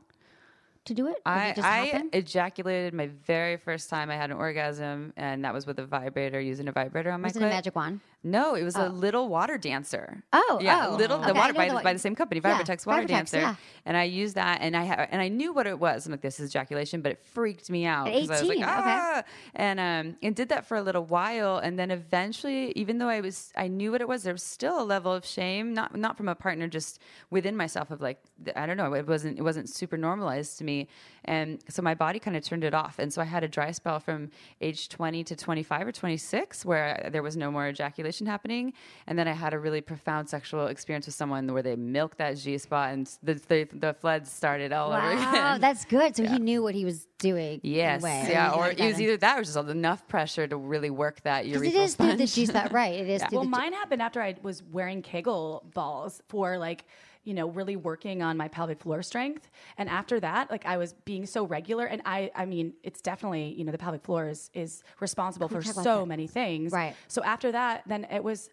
to do it? Did I, it I ejaculated my very first time I had an orgasm, and that was with a vibrator, using a vibrator on my Was it a magic wand? No, it was a little water dancer. Oh, yeah, oh. little the I water by, the by the same company, Yeah, Vibratex water Vibratex, dancer, yeah. and I used that, and I ha- and I knew what it was. I'm like, this is ejaculation, but it freaked me out At I was 18, like, okay. ah, and um, and did that for a little while, and then eventually, even though I was, I knew what it was, there was still a level of shame, not not from a partner, just within myself of like, I don't know, it wasn't it wasn't super normalized to me, and so my body kind of turned it off, and so I had a dry spell from age 20 to 25 or 26 where there was no more ejaculation happening, and then I had a really profound sexual experience with someone where they milked that G spot, and the the, the floods started all over again. Wow, again. that's good. So he knew what he was doing. Yes, way, yeah, or it was that- either that or just enough pressure to really work that 'Cause urethral it is through the. G spot, right? It is through Well, the G- mine happened after I was wearing Kegel balls for like, you know, really working on my pelvic floor strength. And after that, like I was being so regular. And I, I mean, it's definitely, you know, the pelvic floor is, is responsible for so that? many things. Right. So after that, then it was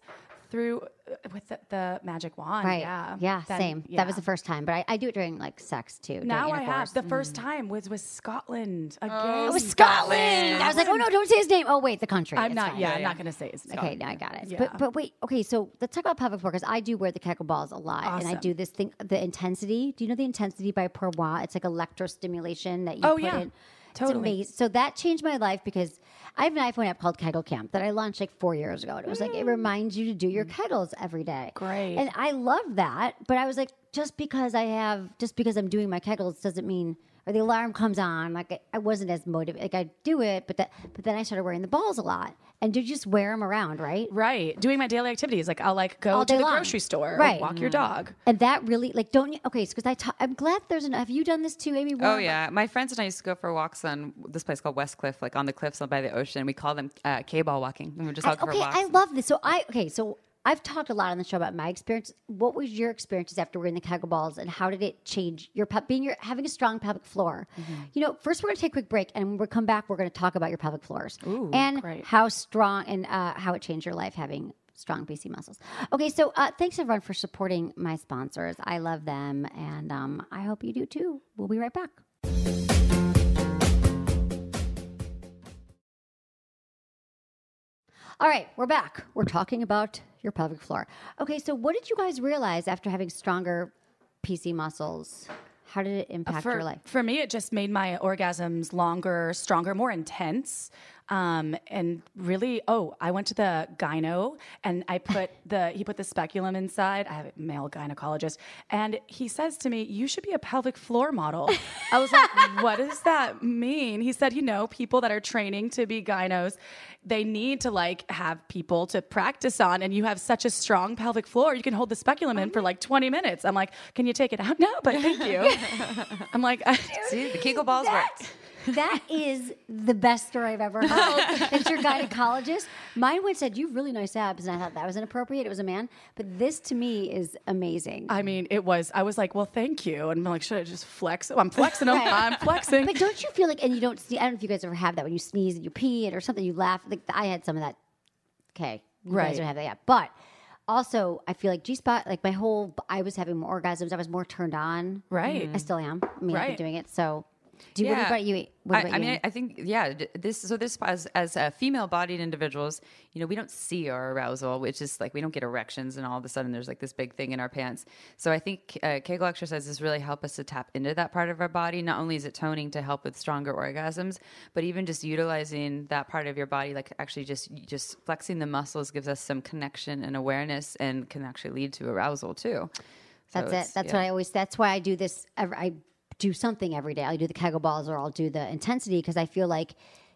through uh, with the, the magic wand. Right. Yeah. Yeah. Then- same. That was the first time, but I, I do it during like sex too. Now I have. The first time was with Scotland again. Oh, it was Scotland. I was like, oh no, don't say his name. Oh wait, the country. I'm It's not. fine. Yeah, I'm not going to say his name. Okay, now I got it. Yeah. But but wait, okay, so let's talk about pelvic floor because I do wear the Kegel balls a lot, and I do this thing, the intensity. Do you know the intensity by Perwa? It's like electrostimulation that you Oh, put yeah. in. Totally. It's amazing. So that changed my life because I have an iPhone app called Kegel Camp that I launched like four years ago. And it was like it reminds you to do your Kegels every day. Mm. Great. And I love that, but I was like, just because I have, just because I'm doing my Kegels doesn't mean. Or the alarm comes on, like I, I wasn't as motivated. Like I do it, but that, but then I started wearing the balls a lot, and you just wear them around, right? Right. Doing my daily activities. Like I'll like go All to the long. grocery store Right. or walk your dog. And that really, like, don't you? Okay, because I, ta- I'm glad there's an. Have you done this too, Amy? Oh yeah, my friends and I used to go for walks on this place called West Cliff, like on the cliffs by the ocean. We call them uh, K-ball walking, and we just I, all go okay, for walks. I love this. So I okay, so I've talked a lot on the show about my experience. What was your experiences after wearing the Kegel balls, and how did it change your pe- being your having a strong pelvic floor? Mm-hmm. You know, first we're going to take a quick break, and when we come back, we're going to talk about your pelvic floors and great. how strong and uh, how it changed your life having strong PC muscles. Okay, so uh, thanks everyone for supporting my sponsors. I love them, and um, I hope you do too. We'll be right back. All right, we're back. We're talking about your pelvic floor. Okay, so what did you guys realize after having stronger PC muscles? How did it impact for, your life? For me, it just made my orgasms longer, stronger, more intense. Um, and really, oh, I went to the gyno and I put the, he put the speculum inside. I have a male gynecologist. And he says to me, You should be a pelvic floor model. I was like, What does that mean? He said, You know, people that are training to be gynos, they need to like have people to practice on. And you have such a strong pelvic floor, you can hold the speculum in for like 20 minutes. I'm like, Can you take it out? No, but thank you. I'm like, See, the Kegel balls worked. That is the best story I've ever heard. It's your gynecologist. Mine once said, You have really nice abs. And I thought that was inappropriate. It was a man. But this to me is amazing. I mean, it was. I was like, "Well, thank you," and I'm like, "Should I just flex?" Oh, I'm flexing them. Right. I'm flexing. But don't you feel like, and you don't see, I don't know if you guys ever have that when you sneeze and you pee it or something, you laugh. Like I had some of that. Okay. You guys don't have that yet. But also, I feel like G spot, like my whole, I was having more orgasms. I was more turned on. Right. I still am. I mean, I've been Right. doing it. So, do you, what Yeah. about you? What I, about I you? mean, I think yeah. This so this as as uh, female-bodied individuals, you know, we don't see our arousal, which is like we don't get erections, and all of a sudden there's like this big thing in our pants. So I think uh, Kegel exercises really help us to tap into that part of our body. Not only is it toning to help with stronger orgasms, but even just utilizing that part of your body, like actually just just flexing the muscles, gives us some connection and awareness, and can actually lead to arousal too. So That's it. That's yeah. what I always. That's why I do this. I do something every day. I'll do the Kegel balls, or I'll do the intensity because I feel like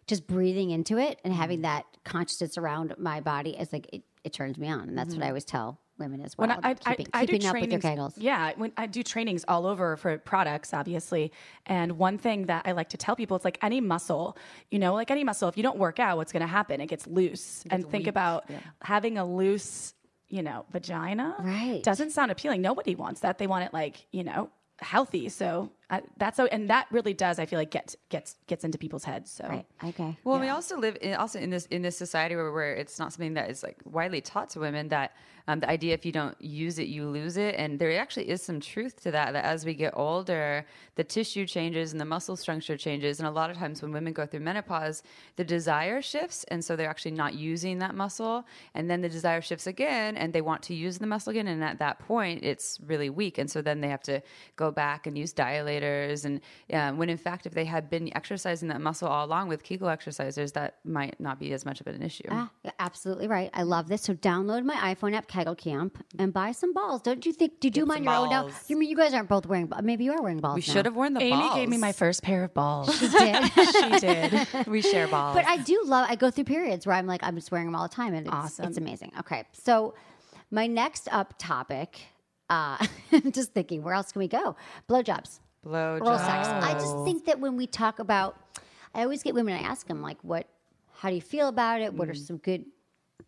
just breathing into it and Mm-hmm. having that consciousness around my body is like it, it turns me on, and that's what I always tell women as well. Mm-hmm. When I, keeping I, I keeping up with your trainings, Kegels. yeah, when I do trainings all over for products, obviously. And one thing that I like to tell people, it's like any muscle, you know, like any muscle, if you don't work out, what's going to happen? It gets loose. and think about having a loose, you know, vagina. Right. Doesn't sound appealing. Nobody wants that. They want it like, you know, healthy. So I, that's so, and that really does. I feel like gets gets gets into people's heads. So Right. Okay. Well, we also live in, also in this in this society where, where it's not something that is like widely taught to women that um, the idea if you don't use it you lose it, and there actually is some truth to that. That as we get older, the tissue changes and the muscle structure changes, and a lot of times when women go through menopause, the desire shifts, and so they're actually not using that muscle, and then the desire shifts again, and they want to use the muscle again, and at that point it's really weak, and so then they have to go back and use dilators, and um, when in fact if they had been exercising that muscle all along with Kegel exercisers, that might not be as much of an issue. Ah, absolutely right. I love this. So download my iPhone app, Kegel Camp, and buy some balls. Don't you think? Did you mind your own now? You mean you guys aren't both wearing? Maybe you are wearing balls. we now. should have worn the Amy balls. gave me my first pair of balls. She did. she did. we share balls. But I do love. I go through periods where I'm like, I'm just wearing them all the time, and it's, Awesome. it's amazing. Okay, so my next up topic. Uh, just thinking, where else can we go? Blowjobs, blow oral sex. I Oh. just think that when we talk about, I always get women. I ask them like, what? How do you feel about it? Mm. What are some good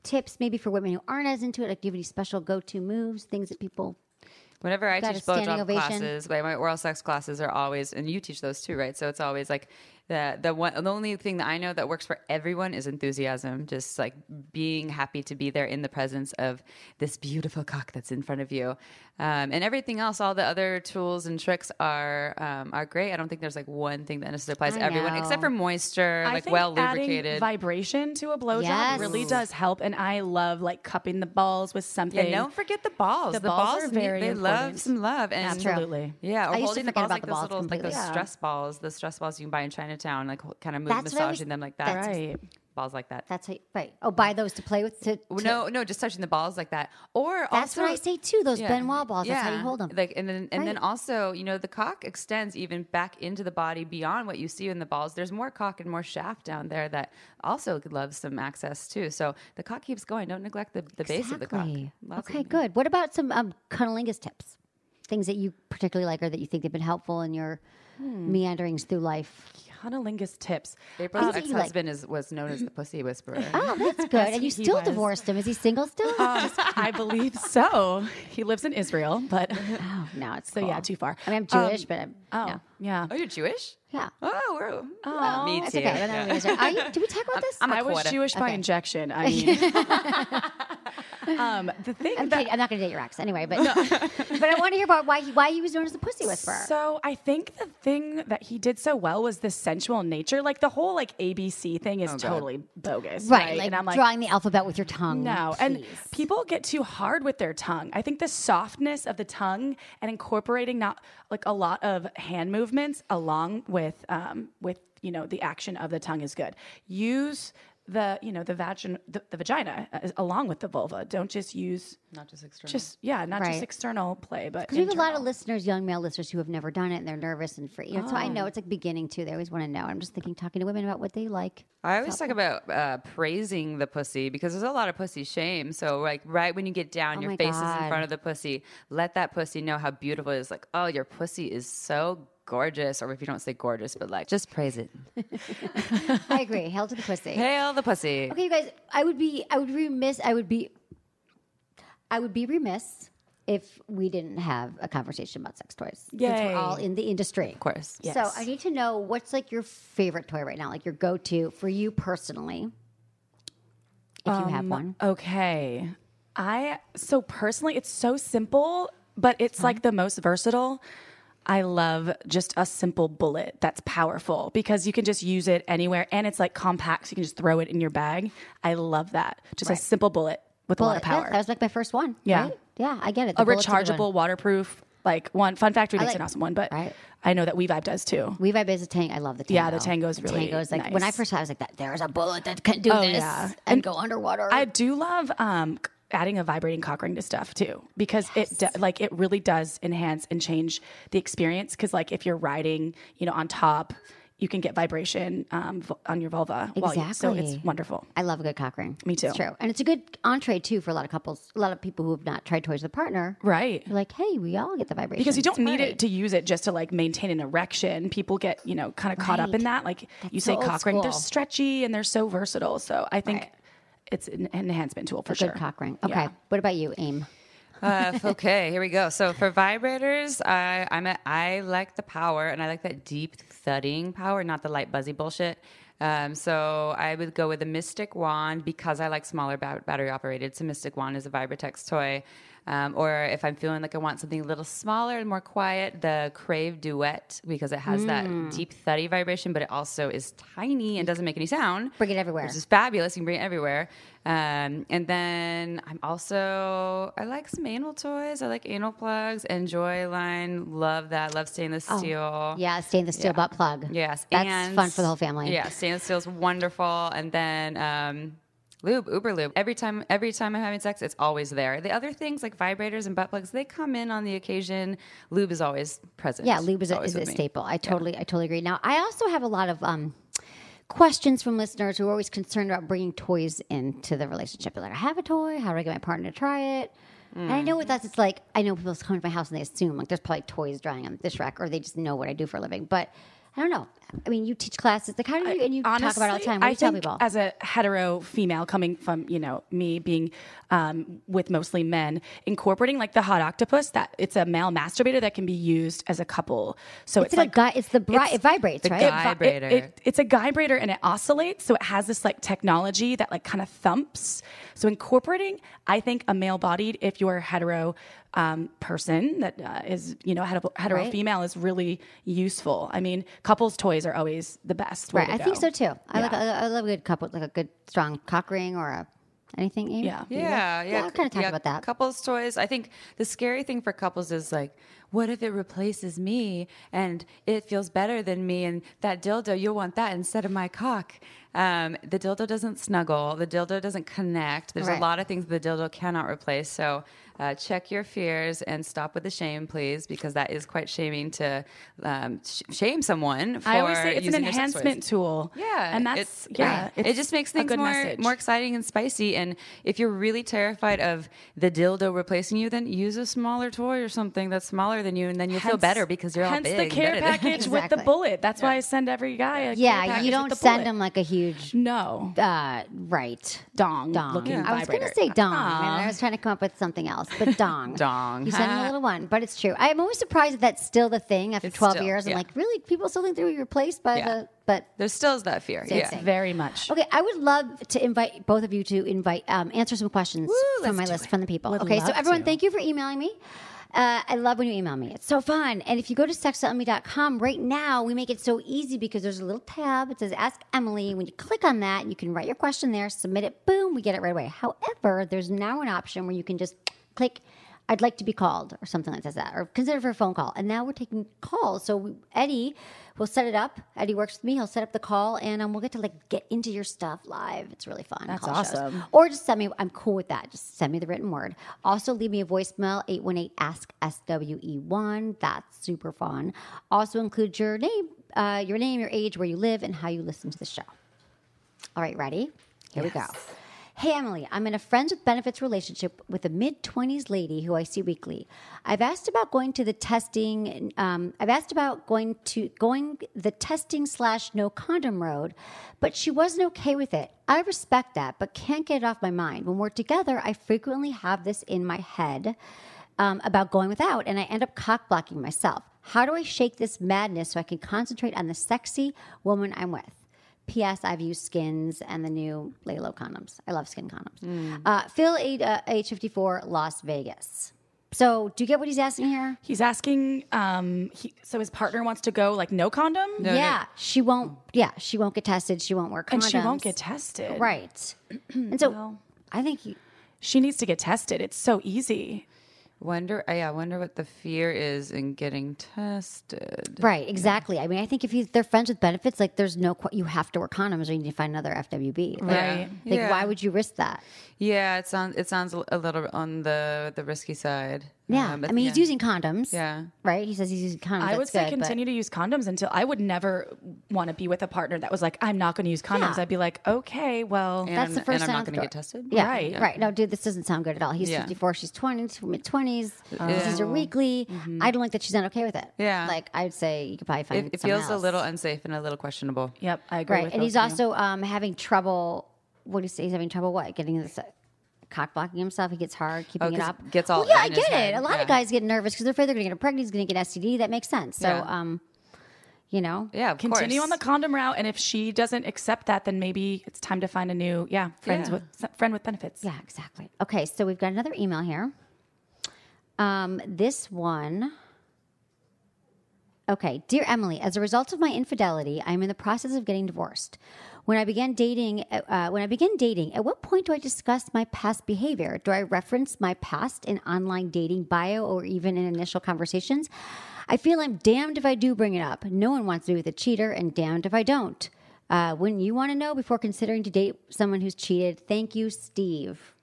tips, maybe for women who aren't as into it? Like, do you have any special go-to moves, things that people? Whenever I Got a teach standing blowjob ovation. classes, like my oral sex classes are always, and you teach those too, right? So it's always like the the one the only thing that I know that works for everyone is enthusiasm. Just like being happy to be there in the presence of this beautiful cock that's in front of you, um, and everything else. All the other tools and tricks are um, are great. I don't think there's like one thing that necessarily applies to everyone, know. except for moisture, I like think well adding lubricated. vibration to a blowjob Yes. really does help, and I love like cupping the balls with something. Yeah, don't forget the balls. The The, balls balls, are need- very they love some love, and Absolutely. yeah. Or I used to holding the balls about like the those balls little, like completely. those Yeah. stress balls, the stress balls you can buy in Chinatown, like kind of move, That's what I massaging was- them like that. that's- Right. Balls like that. That's how, right. Oh, buy those to play with. To, to- no, no, just touching the balls like that. Or That's also, what I say too. Those. Ben Wa balls. That's how you hold them. Like, and then, and then Right. also, you know, the cock extends even back into the body beyond what you see in the balls. There's more cock and more shaft down there that also loves some access too. So the cock keeps going. Don't neglect the, the base of the cock. Exactly. Lots of- Okay, good. What about some um, cunnilingus tips? Things that you particularly like or that you think have been helpful in your Hmm. meanderings through life. Cunnilingus tips. April's Things that you like. ex-husband is was known as the pussy whisperer. Oh, that's good. and you still was. divorced him. Is he single still? Um, I believe so. He lives in Israel, but oh, no, it's so yeah, too far. I mean, I'm Jewish, Um, but I'm, Oh, no. yeah. Oh, you're Jewish? yeah. Oh, we're Oh, me too. okay. We're Yeah. Are you, did we talk about this? I'm a I was quarter. Jewish by injection. I mean, um, the thing I'm, that kidding. I'm not going to date your ex anyway, but but I want to hear about why he why he was known as the pussy whisperer. So I think the thing that he did so well was the sensual nature. Like the whole like ABC thing is God. totally bogus, right, right? like, and I'm like, drawing the alphabet with your tongue. no. And people get too hard with their tongue. I think the softness of the tongue and incorporating not like a lot of hand movements along with um, with you know the action of the tongue is good. Use the you know the vagin the, the vagina uh, along with the vulva. Don't just use Not just external. just yeah, not Right. just external play, but Because we have a lot of internal. listeners, young male listeners, who have never done it and they're nervous and free. You know, So I know it's like beginning too. They always want to know. I'm just thinking, talking to women about what they like. I always talk about uh, praising the pussy because there's a lot of pussy shame. So, like, right when you get down, Oh your my face is in God. front of the pussy. Let that pussy know how beautiful it is. Like, oh, your pussy is so gorgeous. Or if you don't say gorgeous, but like, just praise it. I agree. Hail to the pussy. Hail the pussy. Okay, you guys. I would be. I would remiss. I would be. I would be remiss if we didn't have a conversation about sex toys. Since we're all in the industry. Of course. Yes. So I need to know what's like your favorite toy right now, like your go-to for you personally, if you have um, one. Okay. I so personally it's so simple, but it's like uh-huh. the most versatile. I love just a simple bullet that's powerful because you can just use it anywhere and it's like compact so you can just throw it in your bag. I love that. Just a simple bullet with a lot of power. That, that was like my first one. Yeah. right? Yeah, I get it. The a rechargeable, waterproof, like one. Fun Factory makes like- an awesome one, but Right. I know that We-Vibe does too. We-Vibe is a tank. I love the tango. Yeah, the Tango's The really Tango's like when I first saw, it, I was like, "That there's a bullet that can do Oh, this yeah. and, And go underwater." I do love um, adding a vibrating cock ring to stuff too because it do, like it really does enhance and change the experience. Because like if you're riding, you know, on top, you can get vibration um, on your vulva. while you- so it's wonderful. I love a good cock ring. Me too. It's true, and it's a good entree too for a lot of couples. A lot of people who have not tried toys with a partner. Right. You're like, hey, we all get the vibration Because you don't It's need great. it to use it just to like maintain an erection. People get, you know, kind of caught up in that. Like you say so cock ring, they're stretchy and they're so versatile. So I think Right. It's an enhancement tool for a sure. good cock ring. Okay, Yeah. what about you, Aim? Uh, okay, here we go. So for vibrators, I I'm a, I like the power, and I like that deep thudding power, not the light buzzy bullshit. Um, so I would go with a Mystic Wand because I like smaller ba- battery operated. So Mystic Wand is a Vibratex toy. Um, or if I'm feeling like I want something a little smaller and more quiet, the Crave Duet because it has that deep thuddy vibration, but it also is tiny and doesn't make any sound. Bring it everywhere. Which is fabulous. You can bring it everywhere. Um, and then I'm also I like some anal toys. I like anal plugs. Njoy line. Love that. Love stainless steel. Oh, Yeah, stainless steel butt plug. Yes, that's and- fun for the whole family. Yeah, stainless steel is wonderful. And then um, lube, Überlube. Every time, every time I'm having sex, it's always there. The other things like vibrators and butt plugs, they come in on the occasion. Lube is always present. Yeah, lube is a, is a staple. I totally, I totally agree. Now, I also have a lot of um, questions from listeners who are always concerned about bringing toys into the relationship. They're like, I have a toy. How do I get my partner to try it? And I know with us, it's like I know people come to my house and they assume like there's probably toys drying on the dish rack, or they just know what I do for a living. But I don't know. I mean, you teach classes. Like, how do you and you talk about it all the time? What do I you tell think people? as a hetero female coming from you know me being um, with mostly men, incorporating like the Hot Octopuss that it's a male masturbator that can be used as a couple. So it's it's, like like guy. It's the bri- it's- it vibrates, the right? guy- vi- it- Vibrator. it- it's a vibrator and it oscillates, so it has this like technology that like kind of thumps. So incorporating, I think a male bodied, if you're a hetero um, person that uh, is you know hetero, hetero Right. female, is really useful. I mean, couples toys are always the best. way right. to I think so too. I like. Yeah. I, I love a good couple, like a good strong cock ring or a anything. Amy? Yeah. Yeah, yeah. I kind of talked yeah, about that. Couples toys. I think the scary thing for couples is like, what if it replaces me and it feels better than me and that dildo, you'll want that instead of my cock. Um, the dildo doesn't snuggle. The dildo doesn't connect. There's Right. a lot of things the dildo cannot replace. So uh, check your fears and stop with the shame, please, because that is quite shaming to um, sh- shame someone for I always say it's an using your sex toys. enhancement tool. Yeah, and that's it's, yeah, it it's just makes things more message. more exciting and spicy. And if you're really terrified of the dildo replacing you, then use a smaller toy or something that's smaller than you, and then you'll feel Hence- better because you're all hence big. the and care better than- package with Exactly. the bullet. That's why I send every guy. A care Yeah, package you with don't the send bullet. them like a huge No, uh, right dong, dong. looking I was gonna say dong. Aw. and I was trying to come up with something else, but dong. Dong. You send them a little one, but it's true. I'm always surprised that that's still the thing after It's 12 still- years. I'm yeah. like, really? People still think they were replaced by Yeah. the. But There still is that fear. Same Yeah. thing. very much. Okay, I would love to invite both of you to invite um, answer some questions from my list from the people. Would okay, so love everyone, to. thank you for emailing me. Uh, I love when you email me. It's so fun. And if you go to sexwithemily.com right now, we make it so easy because there's a little tab. It says Ask Emily. When you click on that, you can write your question there, submit it, boom, we get it right away. However, there's now an option where you can just click I'd like to be called or something like that, or consider for a phone call. And now we're taking calls. So we, Eddie will set it up. Eddie works with me. He'll set up the call, and um, we'll get to like get into your stuff live. It's really fun. That's call shows. awesome. Or just send me. I'm cool with that. Just send me the written word. Also, leave me a voicemail 818 ask SWE1. That's super fun. Also, include your name, uh, your name, your age, where you live, and how you listen to the show. All right, ready? Here we go. Hey, Emily, I'm in a friends with benefits relationship with a mid 20s lady who I see weekly. I've asked about going to the testing. Um, I've asked about going to going the testing slash no condom road, but she wasn't okay with it. I respect that, but can't get it off my mind. When we're together, I frequently have this in my head um, about going without, and I end up cock blocking myself. How do I shake this madness so I can concentrate on the sexy woman I'm with? P.S. I've used skins and the new LELO condoms. I love skin condoms. Uh, Phil H- uh, H54, Las Vegas. So, do you get what he's asking here? He's asking. Um, he, so his partner wants to go like no condom, yeah, she won't. Yeah, she won't get tested. She won't wear condoms. and she won't get tested. right. and so, I think he, She needs to get tested. It's so easy. Wonder, uh, yeah, I wonder what the fear is in getting tested. right, exactly. I mean, I think if you, they're friends with benefits, like there's no, qu- you have to wear condoms or you need to find another FWB. Like, Right. Like, Yeah. why would you risk that? Yeah, it sounds it sounds a little on the the risky side. Yeah, Um, I mean, yeah. he's using condoms. Yeah. right. He says he's using condoms. I would That's say good, but- continue to use condoms until I would never want to be with a partner that was like, I'm not going to use condoms. Yeah. I'd be like, okay, well, And That's I'm- the first and I'm not going to get tested. Yeah, Right. right. No, dude, this doesn't sound good at all. He's Yeah. 54, she's 20, mid 20s. This is her Yeah. weekly. I don't like that she's not okay with it. Yeah. Like, I'd say you could probably find It, it someone feels a little unsafe and a little questionable. yep, I agree. Right. with And he's also um, having trouble. What do you say? He's having trouble what? Getting this. Cock blocking himself, he gets hard keeping Oh, it 'cause up. gets all well, yeah, I get it. head. A lot Yeah. of guys get nervous because they're afraid they're going to get pregnant. He's going to get STD. That makes sense. So, Yeah. um, you know, Yeah, of continue course. on the condom route, and if she doesn't accept that, then maybe it's time to find a new, yeah, friends Yeah. with friend with benefits. Yeah, exactly. Okay, so we've got another email here. Um, this one. Okay, dear Emily, as a result of my infidelity, I am in the process of getting divorced. When I began dating, uh, when I began dating, at what point do I discuss my past behavior? Do I reference my past in online dating bio or even in initial conversations? I feel I'm damned if I do bring it up. No one wants to be with a cheater, and damned if I don't. Uh, wouldn't you want to know before considering to date someone who's cheated? Thank you, Steve.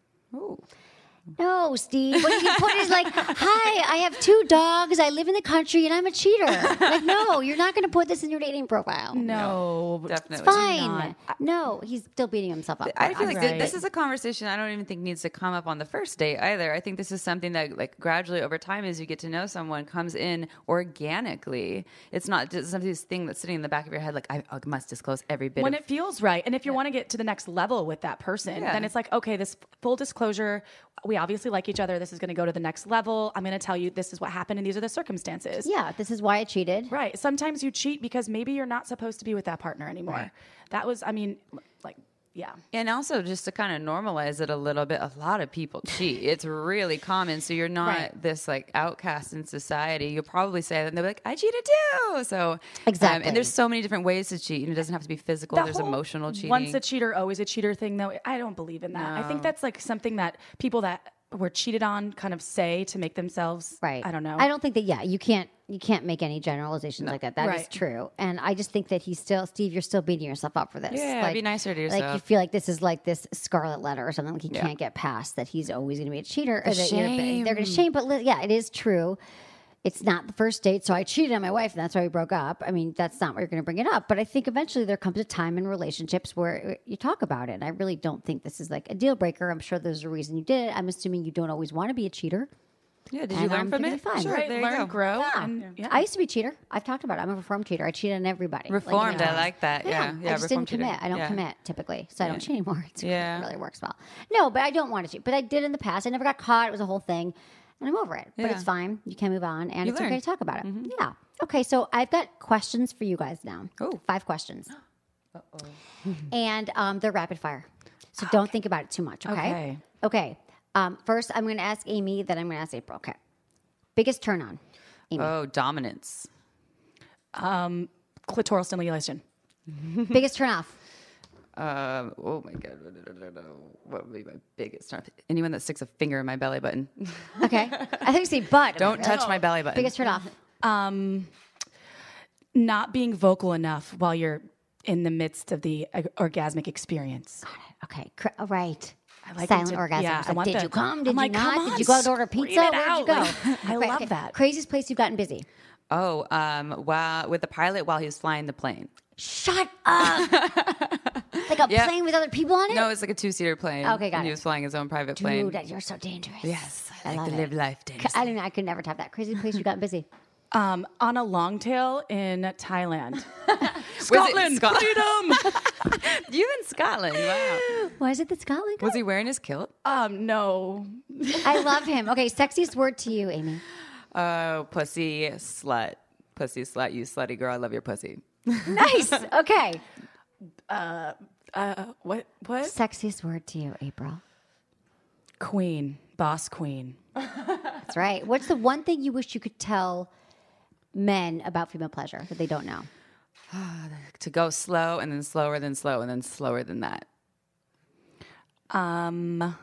No, Steve. What did you put is like, hi, I have two dogs. I live in the country and I'm a cheater. Like, no, you're not going to put this in your dating profile. No, Definitely. Fine. No, he's still beating himself up. I feel like Right. this is a conversation I don't even think needs to come up on the first date either. I think this is something that, like, gradually over time, as you get to know someone, comes in organically. It's not just something this thing that's sitting in the back of your head, like I, I must disclose every bit. when of it feels right and if you want to get to the next level with that person Yeah. then it's like okay this full disclosure we obviously like each other this is going to go to the next level. I'm going to tell you this is what happened and these are the circumstances. Yeah, this is why I cheated. right sometimes you cheat because maybe you're not supposed to be with that partner anymore. That was i mean yeah And also, just to kind of normalize it a little bit, a lot of people cheat. It's really common. So you're not Right. this like outcast in society. You'll probably say that and they'll be like, I cheated too. So, um, Exactly. and there's so many different ways to cheat. And it doesn't have to be physical, The there's emotional cheating. Once a cheater, always a cheater thing, though. I don't believe in that. I think that's like something that people that were cheated on kind of say to make themselves. Right. I don't know. I don't think that. Yeah, you can't. You can't make any generalizations like that. That is Right. true. And I just think that he's still, Steve. You're still beating yourself up for this. Yeah, be nicer to Like you feel like this is like this scarlet letter or something. Like he can't get past that. He's always going to be a cheater. or that you're- They're going to shame. But li- yeah, it is true. It's not the first date, so I cheated on my wife, and that's why we broke up. I mean, that's not what you're going to bring it up. But I think eventually there comes a time in relationships where uh, you talk about it. And I really don't think this is like a deal breaker. I'm sure there's a reason you did it. I'm assuming you don't always want to be a cheater. yeah, did you and learn I'm from it? be fine. Sure, Right, there you learn, go. grow, Yeah. and yeah. I used to be a cheater. I've talked about it. I'm a reformed cheater. I cheat on everybody. Like, you Reformed, I like that. Yeah, yeah, I just didn't cheater. commit. I don't Yeah. commit typically, so I don't cheat anymore. It's, Yeah. It really works well. No, but I don't want to cheat. But I did in the past. I never got caught. It was a whole thing, and I'm over it. But it's fine. You can move on, and You it's okay to talk about it. Yeah. Okay. So I've got questions for you guys now. Oh. Five questions. and um, they're rapid fire, so don't think about it too much. Okay. Okay. Okay. Um, first, I'm going to ask Amy. Then I'm going to ask April. Okay. Biggest turn on. Amy. Oh, dominance. Um, Clitoral stimulation. Biggest turn off. Um, oh my god, what would be my biggest turn? Anyone that sticks a finger in my belly button. Okay. I think you say butt. Don't touch my belly button. Biggest turn off. Um, not being vocal enough while you're in the midst of the uh, orgasmic experience. Okay. Cr- all right. I like Silent to- orgasm. yeah, I like, want did the- you come? I'm Did you like, not? come Did you go to order pizza? Where'd you go? Like, I Right, love okay. that. Craziest place you've gotten busy. Oh, um, while with the pilot while he was flying the plane. Shut up. like a Yeah. plane with other people on it? No, it's like a two-seater plane. Okay, got and He it. was flying his own private plane. Dude, that- you're so dangerous. yes, I, like love to it. live life C- dangerously. I don't know. I could never type that. Crazy place you got busy. Um, on a long tail in Thailand. Scotland, Scotland. freedom. you in Scotland? Wow. Why is it that Scotland? Was he wearing his kilt? um, no. I love him. Okay, sexiest word to you, Amy. Oh, pussy slut, pussy slut. You slutty girl. I love your pussy. Nice. Okay. Uh, what? What? Sexiest word to you, April. Queen, boss queen. That's right. What's the one thing you wish you could tell men about female pleasure that they don't know? To go slow and then slower than slow and then slower than that. Um,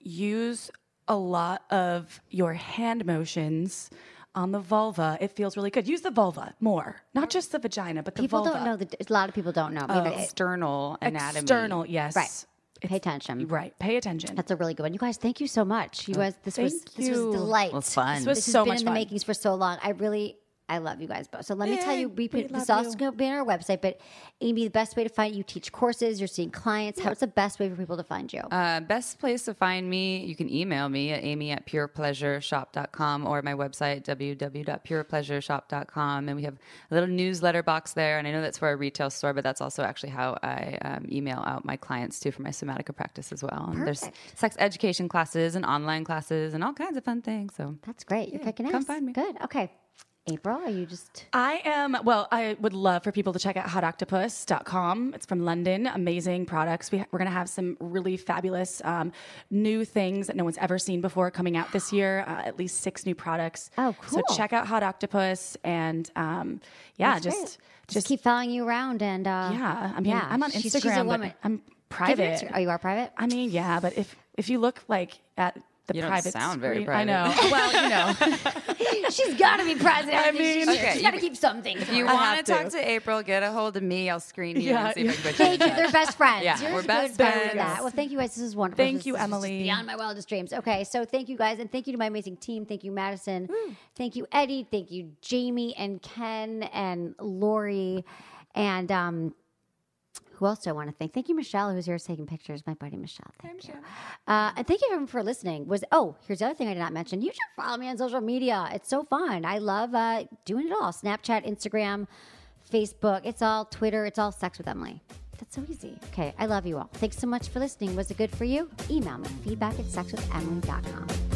use a lot of your hand motions on the vulva. It feels really good. Use the vulva more, not just the vagina, but the vulva. People vulva. don't know that. A lot of people don't know. Maybe it- External anatomy. External, yes. Right. Pay attention. Right. Pay attention. That's a really good one. You guys, thank you so much. You oh, guys, this was thank this was a you. delight. It was fun. This was This has so been much in the fun. makings for so long. I really, I love you guys both. So let me tell you, we we put this also going to be on our website. But Amy, the best way to find you teach courses. You're seeing clients. How's the best way for people to find you? Uh, best place to find me, you can email me at amy at purepleasureshop.com or my website, www.purepleasureshop.com. And we have a little newsletter box there. And I know that's for a retail store, but that's also actually how I um, email out my clients too for my somatica practice as well. And there's sex education classes and online classes and all kinds of fun things. So That's great. You're kicking ass. come find me. Good. Okay. April, are you just I am, well, I would love for people to check out hotoctopuss.com. It's from London. Amazing products. We, we're going to have some really fabulous um, new things that no one's ever seen before coming out this year. Uh, at least six new products. Oh, cool. So check out Hot Octopuss and um, yeah, That's just, just, keep following you around and uh, yeah. I mean, yeah, I'm on Instagram, she's a but woman. I'm private. Oh, you are private. I mean, yeah, but if if you look like at the You don't private. sound very screen- I know. well, you know. She's got to be president. I mean, she's, Okay, she's got to keep something. If you want to talk to. April, get a hold of me. I'll screen you Yeah, and see if I can put you Thank you. They're best friends. Yeah, You're we're best friends. Well, thank you guys. This is wonderful. Thank This you, Emily. Beyond my wildest dreams. Okay, so thank you guys, and thank you to my amazing team. Thank you, Madison. Thank you, Eddie. Thank you, Jamie and Ken and Lori, and um, who else do I want to thank? Thank you, Michelle, who's here taking pictures. My buddy Michelle. Thank you. Uh, and thank you everyone for listening. Was oh, here's the other thing I did not mention. You should follow me on social media. It's so fun. I love uh, doing it all. Snapchat, Instagram, Facebook. It's all Twitter. It's all Sex with Emily. That's so easy. Okay, I love you all. Thanks so much for listening. Was it good for you? Email me feedback at sexwithemily.com.